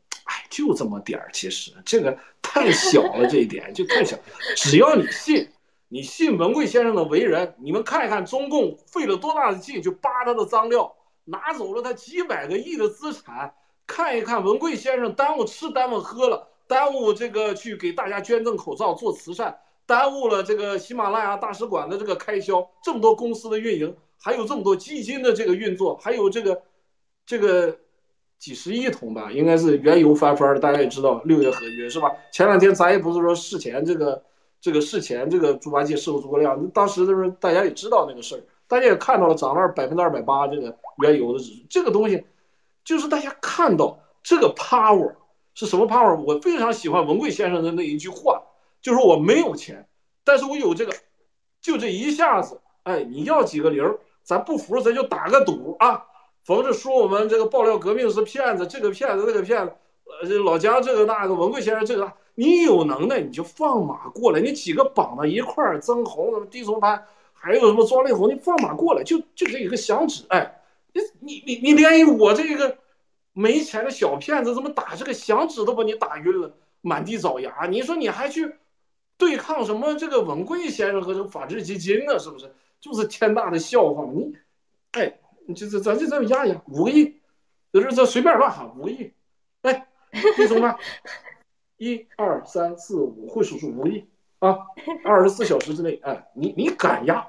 就这么点儿，其实这个太小了，这一点就太小。只要你信，你信文贵先生的为人，你们看一看中共费了多大的劲去扒他的脏料，拿走了他几百个亿的资产，看一看文贵先生耽误吃耽误喝了，耽误这个去给大家捐赠口罩做慈善，耽误了这个喜马拉雅大使馆的这个开销，这么多公司的运营，还有这么多基金的这个运作，还有这个这个。几十亿桶吧，应该是原油翻番的，大家也知道六月合约是吧？前两天咱也不是说事前这个这个事前这个猪八戒收诸葛亮，当时的时候大家也知道那个事儿，大家也看到了涨了百分之二百八这个原油的指数，这个东西就是大家看到这个 power 是什么 power？我非常喜欢文贵先生的那一句话，就是我没有钱，但是我有这个，就这一下子，哎，你要几个零，咱不服咱就打个赌啊！逢着说我们这个爆料革命是骗子，这个骗子那个骗子，呃，老姜这个那个文贵先生这个，你有能耐你就放马过来，你几个绑到一块儿，曾红什么低松潘，还有什么庄丽红，你放马过来，就就这一个响指，哎，你你你你连我这个没钱的小骗子怎么打这个响指都把你打晕了，满地找牙，你说你还去对抗什么这个文贵先生和这个法治基金呢？是不是？就是天大的笑话，你，哎。你就这咱就这么压一压，五个亿，就是这随便乱喊五个亿，来，弟兄们，一二三四五，会数数五个亿啊！二十四小时之内，哎，你你敢压？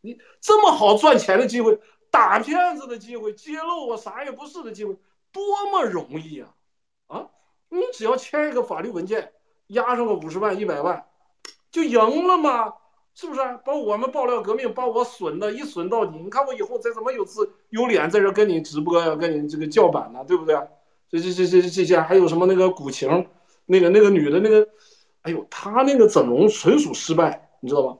你这么好赚钱的机会，打骗子的机会，揭露我啥也不是的机会，多么容易啊！啊，你只要签一个法律文件，押上个五十万、一百万，就赢了吗？是不是把我们爆料革命把我损的一损到底？你看我以后再怎么有资有脸在这跟你直播呀，跟你这个叫板呢，对不对？这这这这这些还有什么那个古晴，那个那个女的那个，哎呦，她那个整容纯属失败，你知道吗？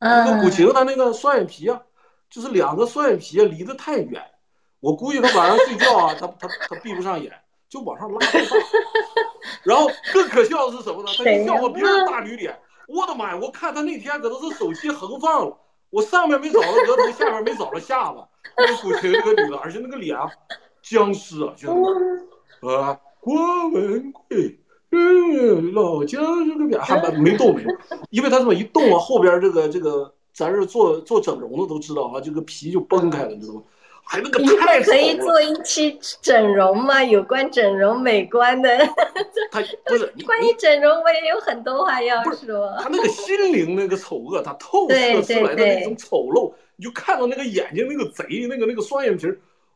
那个古晴她那个双眼皮啊，就是两个双眼皮离得太远，我估计她晚上睡觉啊，她她她闭不上眼，就往上拉。然后更可笑的是什么呢？她就笑话别人大驴脸。我的妈呀！我看他那天搁那是手机横放了，我上面没找着额头，下面没找着下巴，那个古琴那个女的，而且那个脸啊，僵尸啊，兄弟们啊，郭文贵，嗯，老姜这个脸还没动没动，因为他这么一动啊，后边这个这个，咱是做做整容的都知道啊，这个皮就崩开了，你知道吗？还那个太可以做一期整容吗？有关整容美观的。他不是 关于整容，我也有很多话要说。他那个心灵那个丑恶，他透射出来的那种丑陋，你就看到那个眼睛那个贼，那个那个双眼皮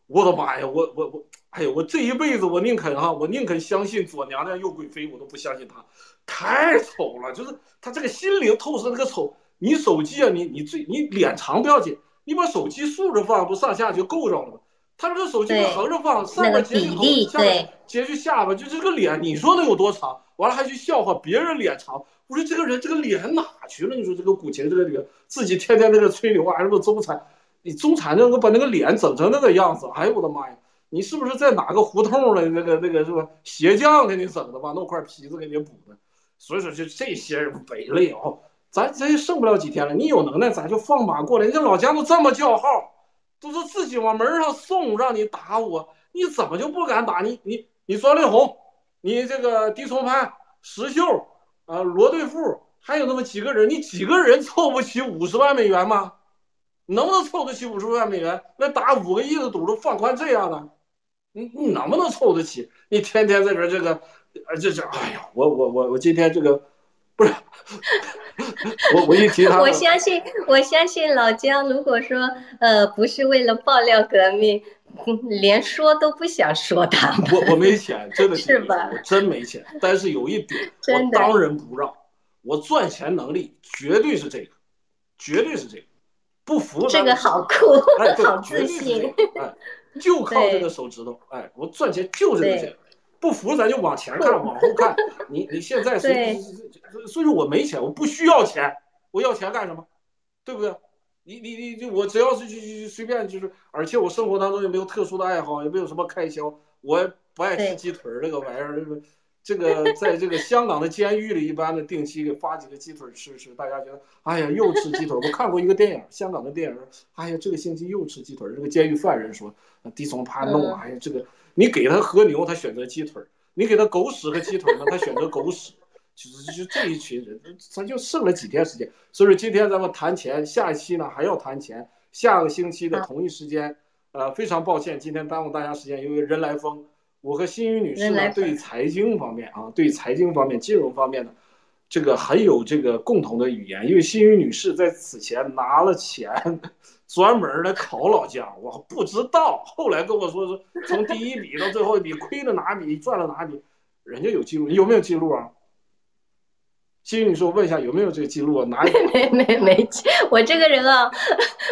我的妈呀！我我我，哎呀，我这一辈子我宁肯哈，我宁肯相信左娘娘右贵妃，我都不相信他，太丑了。就是他这个心灵透视那个丑，你手机啊，你你最你脸长不要紧。你把手机竖着放，不上下就够着了吗？他这个手机横着放，上面截去头，下面截去下巴，就这个脸，你说能有多长？完了还去笑话别人脸长。我说这个人这个脸哪去了？你说这个古琴这个脸自己天天在这吹牛啊，什么中产，你中产那个把那个脸整成那个样子，哎呦我的妈呀！你是不是在哪个胡同的那个那个是吧？鞋匠给你整的吧？弄块皮子给你补的。所以说就这些人没了啊。咱咱也剩不了几天了，你有能耐咱就放马过来。人家老姜都这么叫号，都是自己往门上送，让你打我，你怎么就不敢打？你你你庄丽红，你这个狄崇潘、石秀啊、罗对富，还有那么几个人，你几个人凑不起五十万美元吗？能不能凑得起五十万美元？那打五个亿的赌都放宽这样的，你你能不能凑得起？你天天在这这个，呃，这这，哎呀，我我我我今天这个。不是，我我一提他，我相信我相信老姜，如果说呃不是为了爆料革命，连说都不想说他。我我没钱，真的 是吧？我真没钱，但是有一点，我当仁不让，我赚钱能力绝对是这个，绝对是这个，不服这个好酷，好自信，哎，就靠这个手指头，哎，我赚钱就是这个钱。不服咱就往前看，往后看。你你现在所以所以说我没钱，我不需要钱，我要钱干什么？对不对？你你你就我只要是去随便就是，而且我生活当中也没有特殊的爱好，也没有什么开销，我不爱吃鸡腿儿这个玩意儿，这个这个在这个香港的监狱里，一般的定期给发几个鸡腿吃吃，大家觉得哎呀又吃鸡腿。我看过一个电影，香港的电影，哎呀这个星期又吃鸡腿。这个监狱犯人说，地从怕弄，哎呀这个。你给他和牛，他选择鸡腿儿；你给他狗屎和鸡腿儿呢，他选择狗屎。其实就这一群人，咱就剩了几天时间。所以说今天咱们谈钱，下一期呢还要谈钱。下个星期的同一时间，呃，非常抱歉今天耽误大家时间，因为人来疯。我和新宇女士呢，对财经方面啊，对财经方面、金融方面的这个很有这个共同的语言。因为新宇女士在此前拿了钱。专门来考老姜，我不知道。后来跟我说是从第一笔到最后一笔，亏了哪笔，赚了哪笔，人家有记录，有没有记录啊？心宇，你说问一下有没有这个记录啊？哪有？没没没我这个人啊，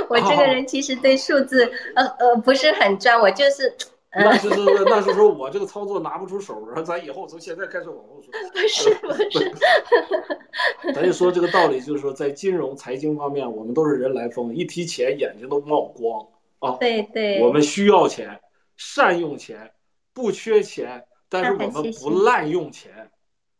我这个人其实对数字呃呃不是很专，我就是。那是是，那是说我这个操作拿不出手，然后咱以后从现在开始往后说。不是不是，咱就说这个道理，就是说在金融财经方面，我们都是人来疯，一提钱眼睛都冒光啊。对对。我们需要钱，善用钱，不缺钱，但是我们不滥用钱。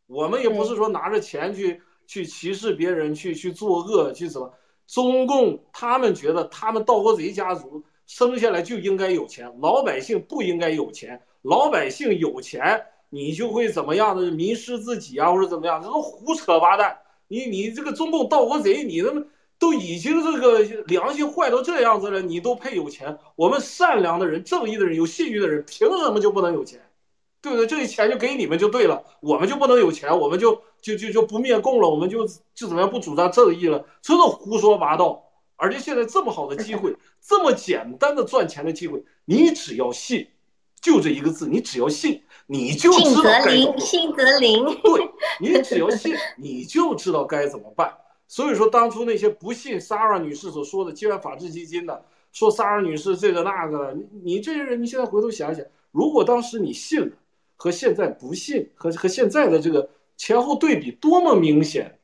我们也不是说拿着钱去去歧视别人，去去作恶，去什么？中共他们觉得他们盗国贼家族。生下来就应该有钱，老百姓不应该有钱。老百姓有钱，你就会怎么样的迷失自己啊，或者怎么样？这都胡扯八蛋。你你这个中共盗国贼，你他妈都已经这个良心坏到这样子了，你都配有钱？我们善良的人、正义的人、有信誉的人，凭什么就不能有钱？对不对？这些钱就给你们就对了，我们就不能有钱？我们就就就就不灭共了？我们就就怎么样不主张正义了？这都胡说八道。而且现在这么好的机会，这么简单的赚钱的机会，你只要信，就这一个字，你只要信，你就知道该怎么。信则灵，对，你只要信，你就知道该怎么办。所以说，当初那些不信 Sarah 女士所说的接完法治基金的，说 Sarah 女士这个那个，你你这些人，你现在回头想想，如果当时你信了，和现在不信，和和现在的这个前后对比多么明显。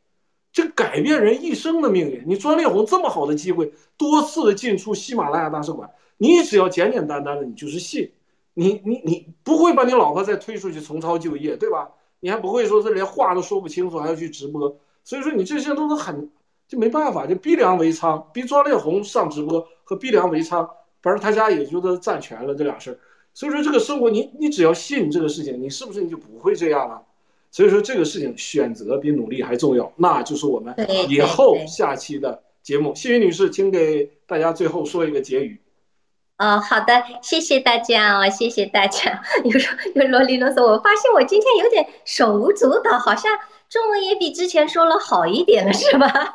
这改变人一生的命运。你专烈红这么好的机会，多次的进出喜马拉雅大使馆，你只要简简单单的，你就是信，你你你不会把你老婆再推出去重操旧业，对吧？你还不会说这连话都说不清楚，还要去直播。所以说你这些都是很就没办法，就逼良为娼，逼庄烈红上直播和逼良为娼，反正他家也就是占全了这俩事儿。所以说这个生活，你你只要信这个事情，你是不是你就不会这样了？所以说这个事情选择比努力还重要，那就是我们以后下期的节目。谢云女士，请给大家最后说一个结语。哦，好的，谢谢大家哦，谢谢大家。有时候有啰里啰嗦，我发现我今天有点手舞足蹈，好像中文也比之前说了好一点了，是吧？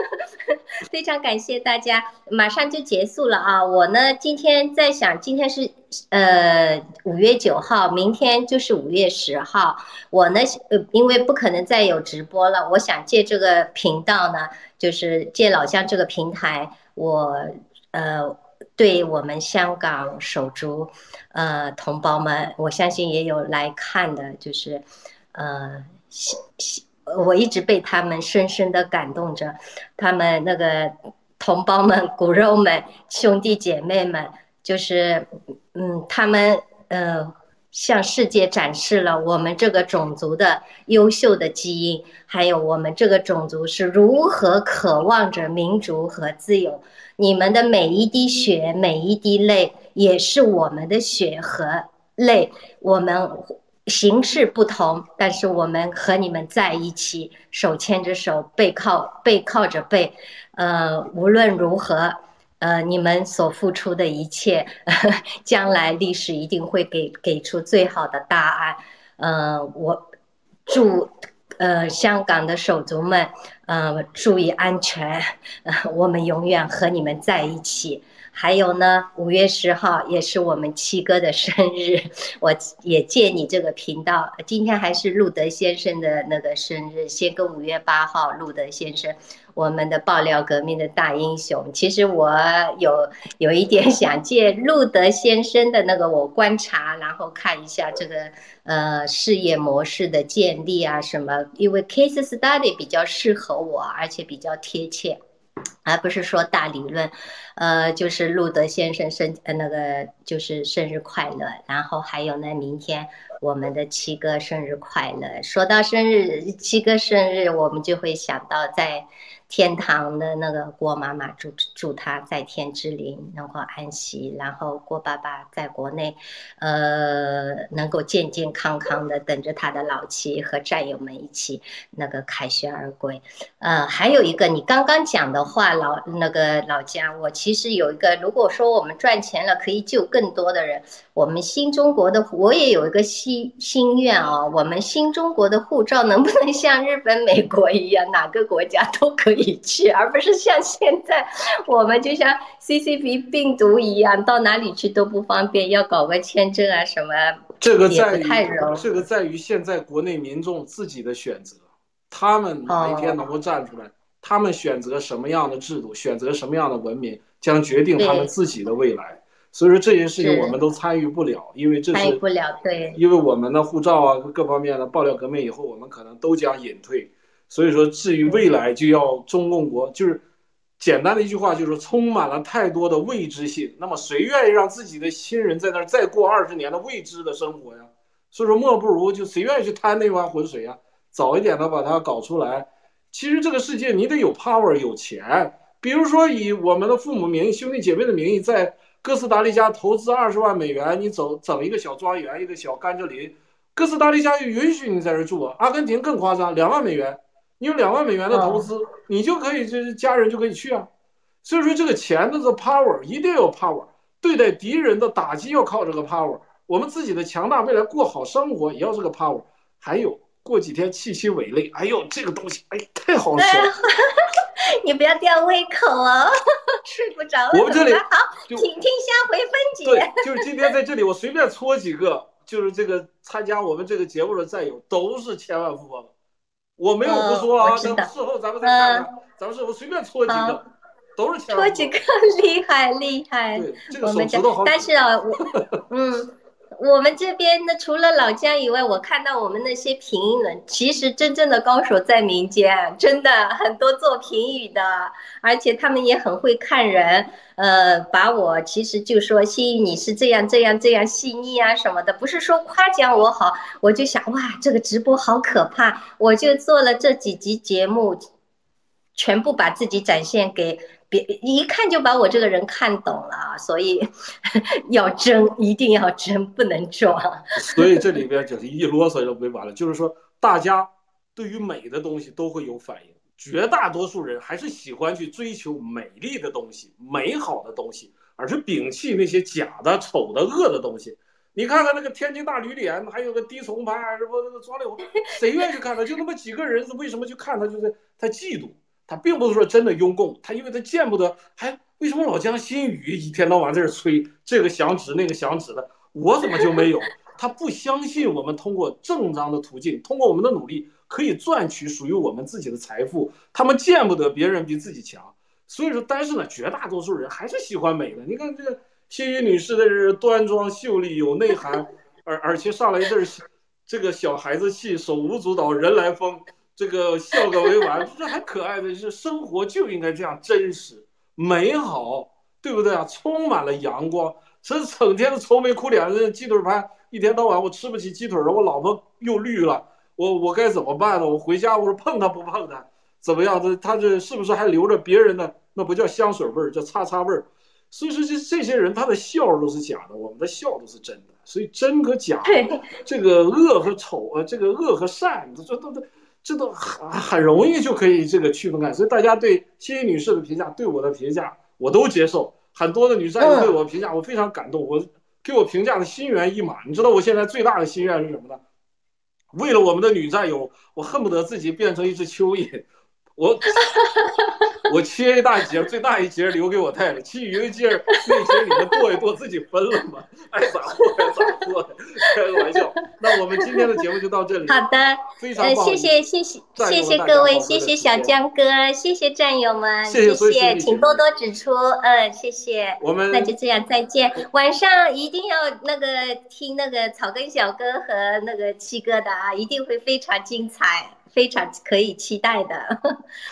非常感谢大家，马上就结束了啊！我呢，今天在想，今天是呃五月九号，明天就是五月十号。我呢，呃，因为不可能再有直播了，我想借这个频道呢，就是借老乡这个平台，我呃。对我们香港手足，呃，同胞们，我相信也有来看的，就是，呃，我一直被他们深深的感动着，他们那个同胞们、骨肉们、兄弟姐妹们，就是，嗯，他们，呃，向世界展示了我们这个种族的优秀的基因，还有我们这个种族是如何渴望着民族和自由。你们的每一滴血，每一滴泪，也是我们的血和泪。我们形式不同，但是我们和你们在一起，手牵着手，背靠背靠着背。呃，无论如何，呃，你们所付出的一切，将来历史一定会给给出最好的答案。呃，我祝。呃，香港的手足们，呃，注意安全，呃，我们永远和你们在一起。还有呢，五月十号也是我们七哥的生日，我也借你这个频道，今天还是路德先生的那个生日，先跟五月八号，路德先生。我们的爆料革命的大英雄，其实我有有一点想借路德先生的那个我观察，然后看一下这个呃事业模式的建立啊什么，因为 case study 比较适合我，而且比较贴切，而不是说大理论。呃，就是路德先生生呃那个就是生日快乐，然后还有呢，明天我们的七哥生日快乐。说到生日，七哥生日，我们就会想到在。天堂的那个郭妈妈祝祝他在天之灵能够安息，然后郭爸爸在国内，呃，能够健健康康的等着他的老妻和战友们一起那个凯旋而归。呃，还有一个你刚刚讲的话，老那个老姜，我其实有一个，如果说我们赚钱了可以救更多的人，我们新中国的我也有一个心心愿啊，我们新中国的护照能不能像日本、美国一样，哪个国家都可以。去，而不是像现在，我们就像 CCP 病毒一样，到哪里去都不方便，要搞个签证啊什么，这个在于这个在于现在国内民众自己的选择，他们哪一天能够站出来，他们选择什么样的制度，选择什么样的文明，将决定他们自己的未来。所以说这些事情我们都参与不了，因为这是参与不了，对，因为我们的护照啊各方面的爆料革命以后，我们可能都将隐退。所以说，至于未来，就要中共国，就是简单的一句话，就是充满了太多的未知性。那么，谁愿意让自己的亲人在那儿再过二十年的未知的生活呀？所以说，莫不如就谁愿意去贪那碗浑水呀？早一点的把它搞出来。其实这个世界，你得有 power，有钱。比如说，以我们的父母名义、兄弟姐妹的名义，在哥斯达黎加投资二十万美元，你走整一个小庄园，一个小甘蔗林，哥斯达黎加就允许你在这住。阿根廷更夸张，两万美元。你有两万美元的投资，你就可以，就是家人就可以去啊。所以说，这个钱的这 power 一定要 power，对待敌人的打击要靠这个 power，我们自己的强大未来过好生活也要这个 power。还有过几天气息伟类，哎呦，这个东西，哎，太好吃了。你不要吊胃口哦，睡不着。我们这里好，请听下回分解。对，就是今天在这里，我随便搓几个，就是这个参加我们这个节目的战友都是千万富翁。我没有胡说啊，等事后咱们再看看，咱们事后随便搓几个，都是搓几个厉害厉害。对，这个手指头好。但是啊，我 嗯，我们这边呢，除了老姜以外，我看到我们那些评论，其实真正的高手在民间，真的很多做评语的，而且他们也很会看人。呃，把我其实就说，心怡你是这样这样这样细腻啊什么的，不是说夸奖我好，我就想哇，这个直播好可怕，我就做了这几集节目，全部把自己展现给。别一看就把我这个人看懂了，所以 要争，一定要争，不能装。所以这里边就是一啰嗦就没完了。就是说，大家对于美的东西都会有反应，绝大多数人还是喜欢去追求美丽的东西、美好的东西，而是摒弃那些假的、丑的、恶的东西。你看看那个天津大驴脸，还有个低崇派，什么那个庄柳，谁愿意去看他？就那么几个人，为什么去看他？就是他嫉妒。他并不是说真的拥共，他因为他见不得，还为什么老江新宇一天到晚在这吹这个响指那个响指的，我怎么就没有？他不相信我们通过正当的途径，通过我们的努力可以赚取属于我们自己的财富。他们见不得别人比自己强，所以说，但是呢，绝大多数人还是喜欢美的。你看这个新宇女士的是端庄秀丽有内涵，而而且上来一阵这个小孩子气，手舞足蹈人来疯。这个笑个委婉，这还可爱的是生活就应该这样真实美好，对不对啊？充满了阳光，这整天的愁眉苦脸的鸡腿盘，一天到晚我吃不起鸡腿了，我老婆又绿了，我我该怎么办呢？我回家我说碰他不碰他，怎么样？他他这是不是还留着别人的？那不叫香水味儿，叫擦擦味儿。所以说这这些人他的笑都是假的，我们的笑都是真的。所以真和假，这个恶和丑啊，这个恶和善，这都都。这都很很容易就可以这个区分开，所以大家对心仪女士的评价，对我的评价，我都接受。很多的女战友对我评价，我非常感动。我给我评价的心猿意马。你知道我现在最大的心愿是什么呢？为了我们的女战友，我恨不得自己变成一只蚯蚓。我 我切一大截，最大一截留给我太太，其余的节那节你们剁一剁，自己分了嘛，爱咋剁咋剁，开个玩笑。那我们今天的节目就到这里。好的，非常谢谢谢谢谢谢各位，谢谢小江哥，谢谢战友们，谢谢，请多多指出，嗯，谢谢。我们那就这样，再见。晚上一定要那个听那个草根小哥和那个七哥的啊，一定会非常精彩。非常可以期待的，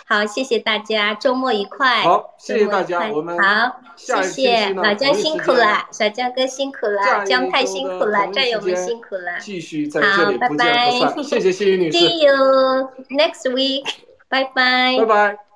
好，谢谢大家，周末愉快。好，谢谢大家，我们好，谢谢老姜辛苦了，小姜哥辛苦了，姜太辛苦了，战友们辛苦了，继续在这里不见不散。谢谢谢谢女士。See you next week，拜拜，拜拜。